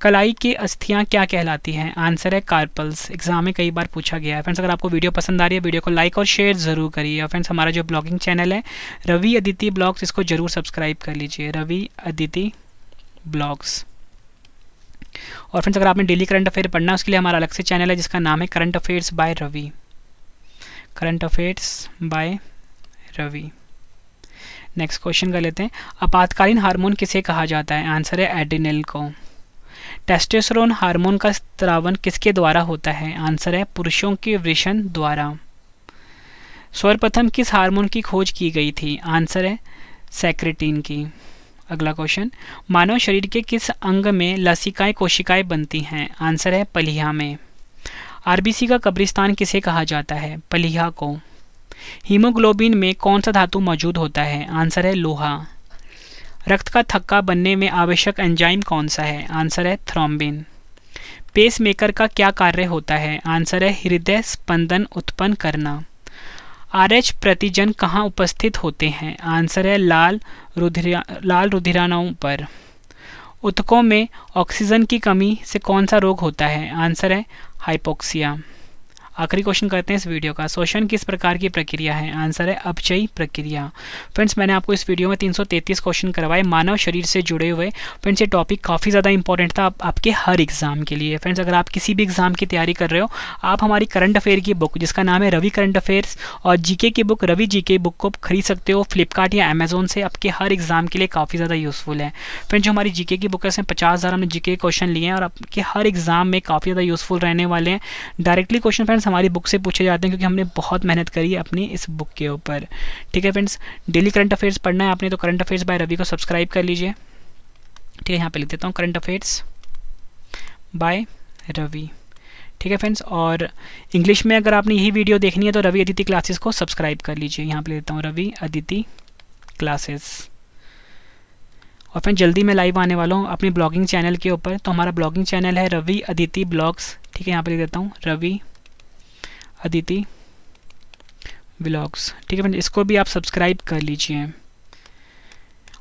कलाई की अस्थियाँ क्या कहलाती हैं? आंसर है कार्पल्स एग्ज़ाम में कई बार पूछा गया है। फ्रेंड्स अगर आपको वीडियो पसंद आ रही है, वीडियो को लाइक और शेयर ज़रूर करिए। और फ्रेंड्स हमारा जो ब्लॉगिंग चैनल है रवि अदिति ब्लॉग्स इसको ज़रूर सब्सक्राइब कर लीजिए। रवि अदिति ब्लॉग्स और फ्रेंड्स अगर आपने डेली करंट अफेयर पढ़ना है, उसके लिए हमारा अलग से चैनल है, जिसका नाम है current affairs by Ravi current affairs by Ravi next question कर लेते हैं। आपातकालीन हार्मोन किसे कहा जाता है? आंसर है एड्रिनल को। टेस्टोस्टेरोन हार्मोन का स्त्रावन किसके द्वारा होता है? आंसर है पुरुषों के वृषण द्वारा। सर्वप्रथम किस हार्मोन की खोज की गई थी? आंसर है सेक्रेटिन की। अगला क्वेश्चन, मानव शरीर के किस अंग में लसिकाएँ कोशिकाएँ बनती हैं? आंसर है पलिया में। आरबीसी का कब्रिस्तान किसे कहा जाता है? पलिया को। हीमोग्लोबिन में कौन सा धातु मौजूद होता है? आंसर है लोहा। रक्त का थक्का बनने में आवश्यक एंजाइम कौन सा है? आंसर है थ्रोम्बिन। पेस मेकर का क्या कार्य होता है? आंसर है हृदय स्पंदन उत्पन्न करना। आर एच प्रतिजन कहाँ उपस्थित होते हैं? आंसर है लाल रुधिरा, लाल रुधिरानाओं पर। उत्कों में ऑक्सीजन की कमी से कौन सा रोग होता है? आंसर है हाइपोक्सिया। आखिरी क्वेश्चन करते हैं इस वीडियो का। शोषण किस प्रकार की प्रक्रिया है? आंसर है अपचयी प्रक्रिया। फ्रेंड्स मैंने आपको इस वीडियो में 333 क्वेश्चन करवाए मानव शरीर से जुड़े हुए। फ्रेंड्स ये टॉपिक काफ़ी ज़्यादा इंपॉर्टेंट था आप, आपके हर एग्ज़ाम के लिए। फ्रेंड्स अगर आप किसी भी एग्ज़ाम की तैयारी कर रहे हो आप हमारी करंट अफेयर की बुक जिसका नाम है रवि करंट अफेयर्स और जीके की बुक रवि जीके बुक को खरीद सकते हो फ्लिपकार्ट या अमेजोन से। आपके हर एग्ज़ाम के लिए काफ़ी ज़्यादा यूज़फुल है। फ्रेंड्स जो हमारी जीके की बुक है पचास हज़ार हमने जीके क्वेश्चन लिए हैं और आपके हर एग्ज़ाम में काफ़ी ज़्यादा यूज़फुल रहने वाले हैं। डायरेक्टली क्वेश्चन फ्रेंड्स हमारी बुक से पूछे जाते हैं क्योंकि हमने बहुत मेहनत करी है अपनी इस बुक के ऊपर। ठीक है फ्रेंड्स डेली करंट अफेयर्स पढ़ना है आपने तो करंट अफेयर्स बाय रवि को सब्सक्राइब कर लीजिए। ठीक है, यहाँ पर लिख देता हूँ करंट अफेयर्स बाय रवि ठीक है फ्रेंड्स और इंग्लिश में अगर आपने यही वीडियो देखनी है तो रवि अदिति क्लासेस को सब्सक्राइब कर लीजिए। यहाँ पे देता हूँ रवि अदिति क्लासेस और फ्रेंड जल्दी मैं लाइव आने वाला हूँ अपनी ब्लॉगिंग चैनल के ऊपर। तो हमारा ब्लॉगिंग चैनल है रवि अदिति ब्लॉग्स ठीक है, यहाँ पे लिख देता हूँ रवि अदिति ब्लॉग्स। ठीक है फ्रेंड इसको भी आप सब्सक्राइब कर लीजिए।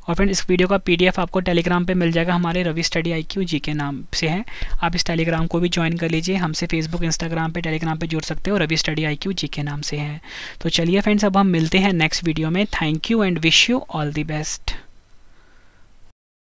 और फ्रेंड इस वीडियो का पीडीएफ आपको टेलीग्राम पे मिल जाएगा, हमारे Ravi study I Q G के नाम से है। आप इस टेलीग्राम को भी ज्वाइन कर लीजिए, हमसे फेसबुक, इंस्टाग्राम पे टेलीग्राम पे जुड़ सकते हो, Ravi study I Q G के नाम से है। तो चलिए फ्रेंड्स, अब हम मिलते हैं नेक्स्ट वीडियो में। Thank you and wish you all the best.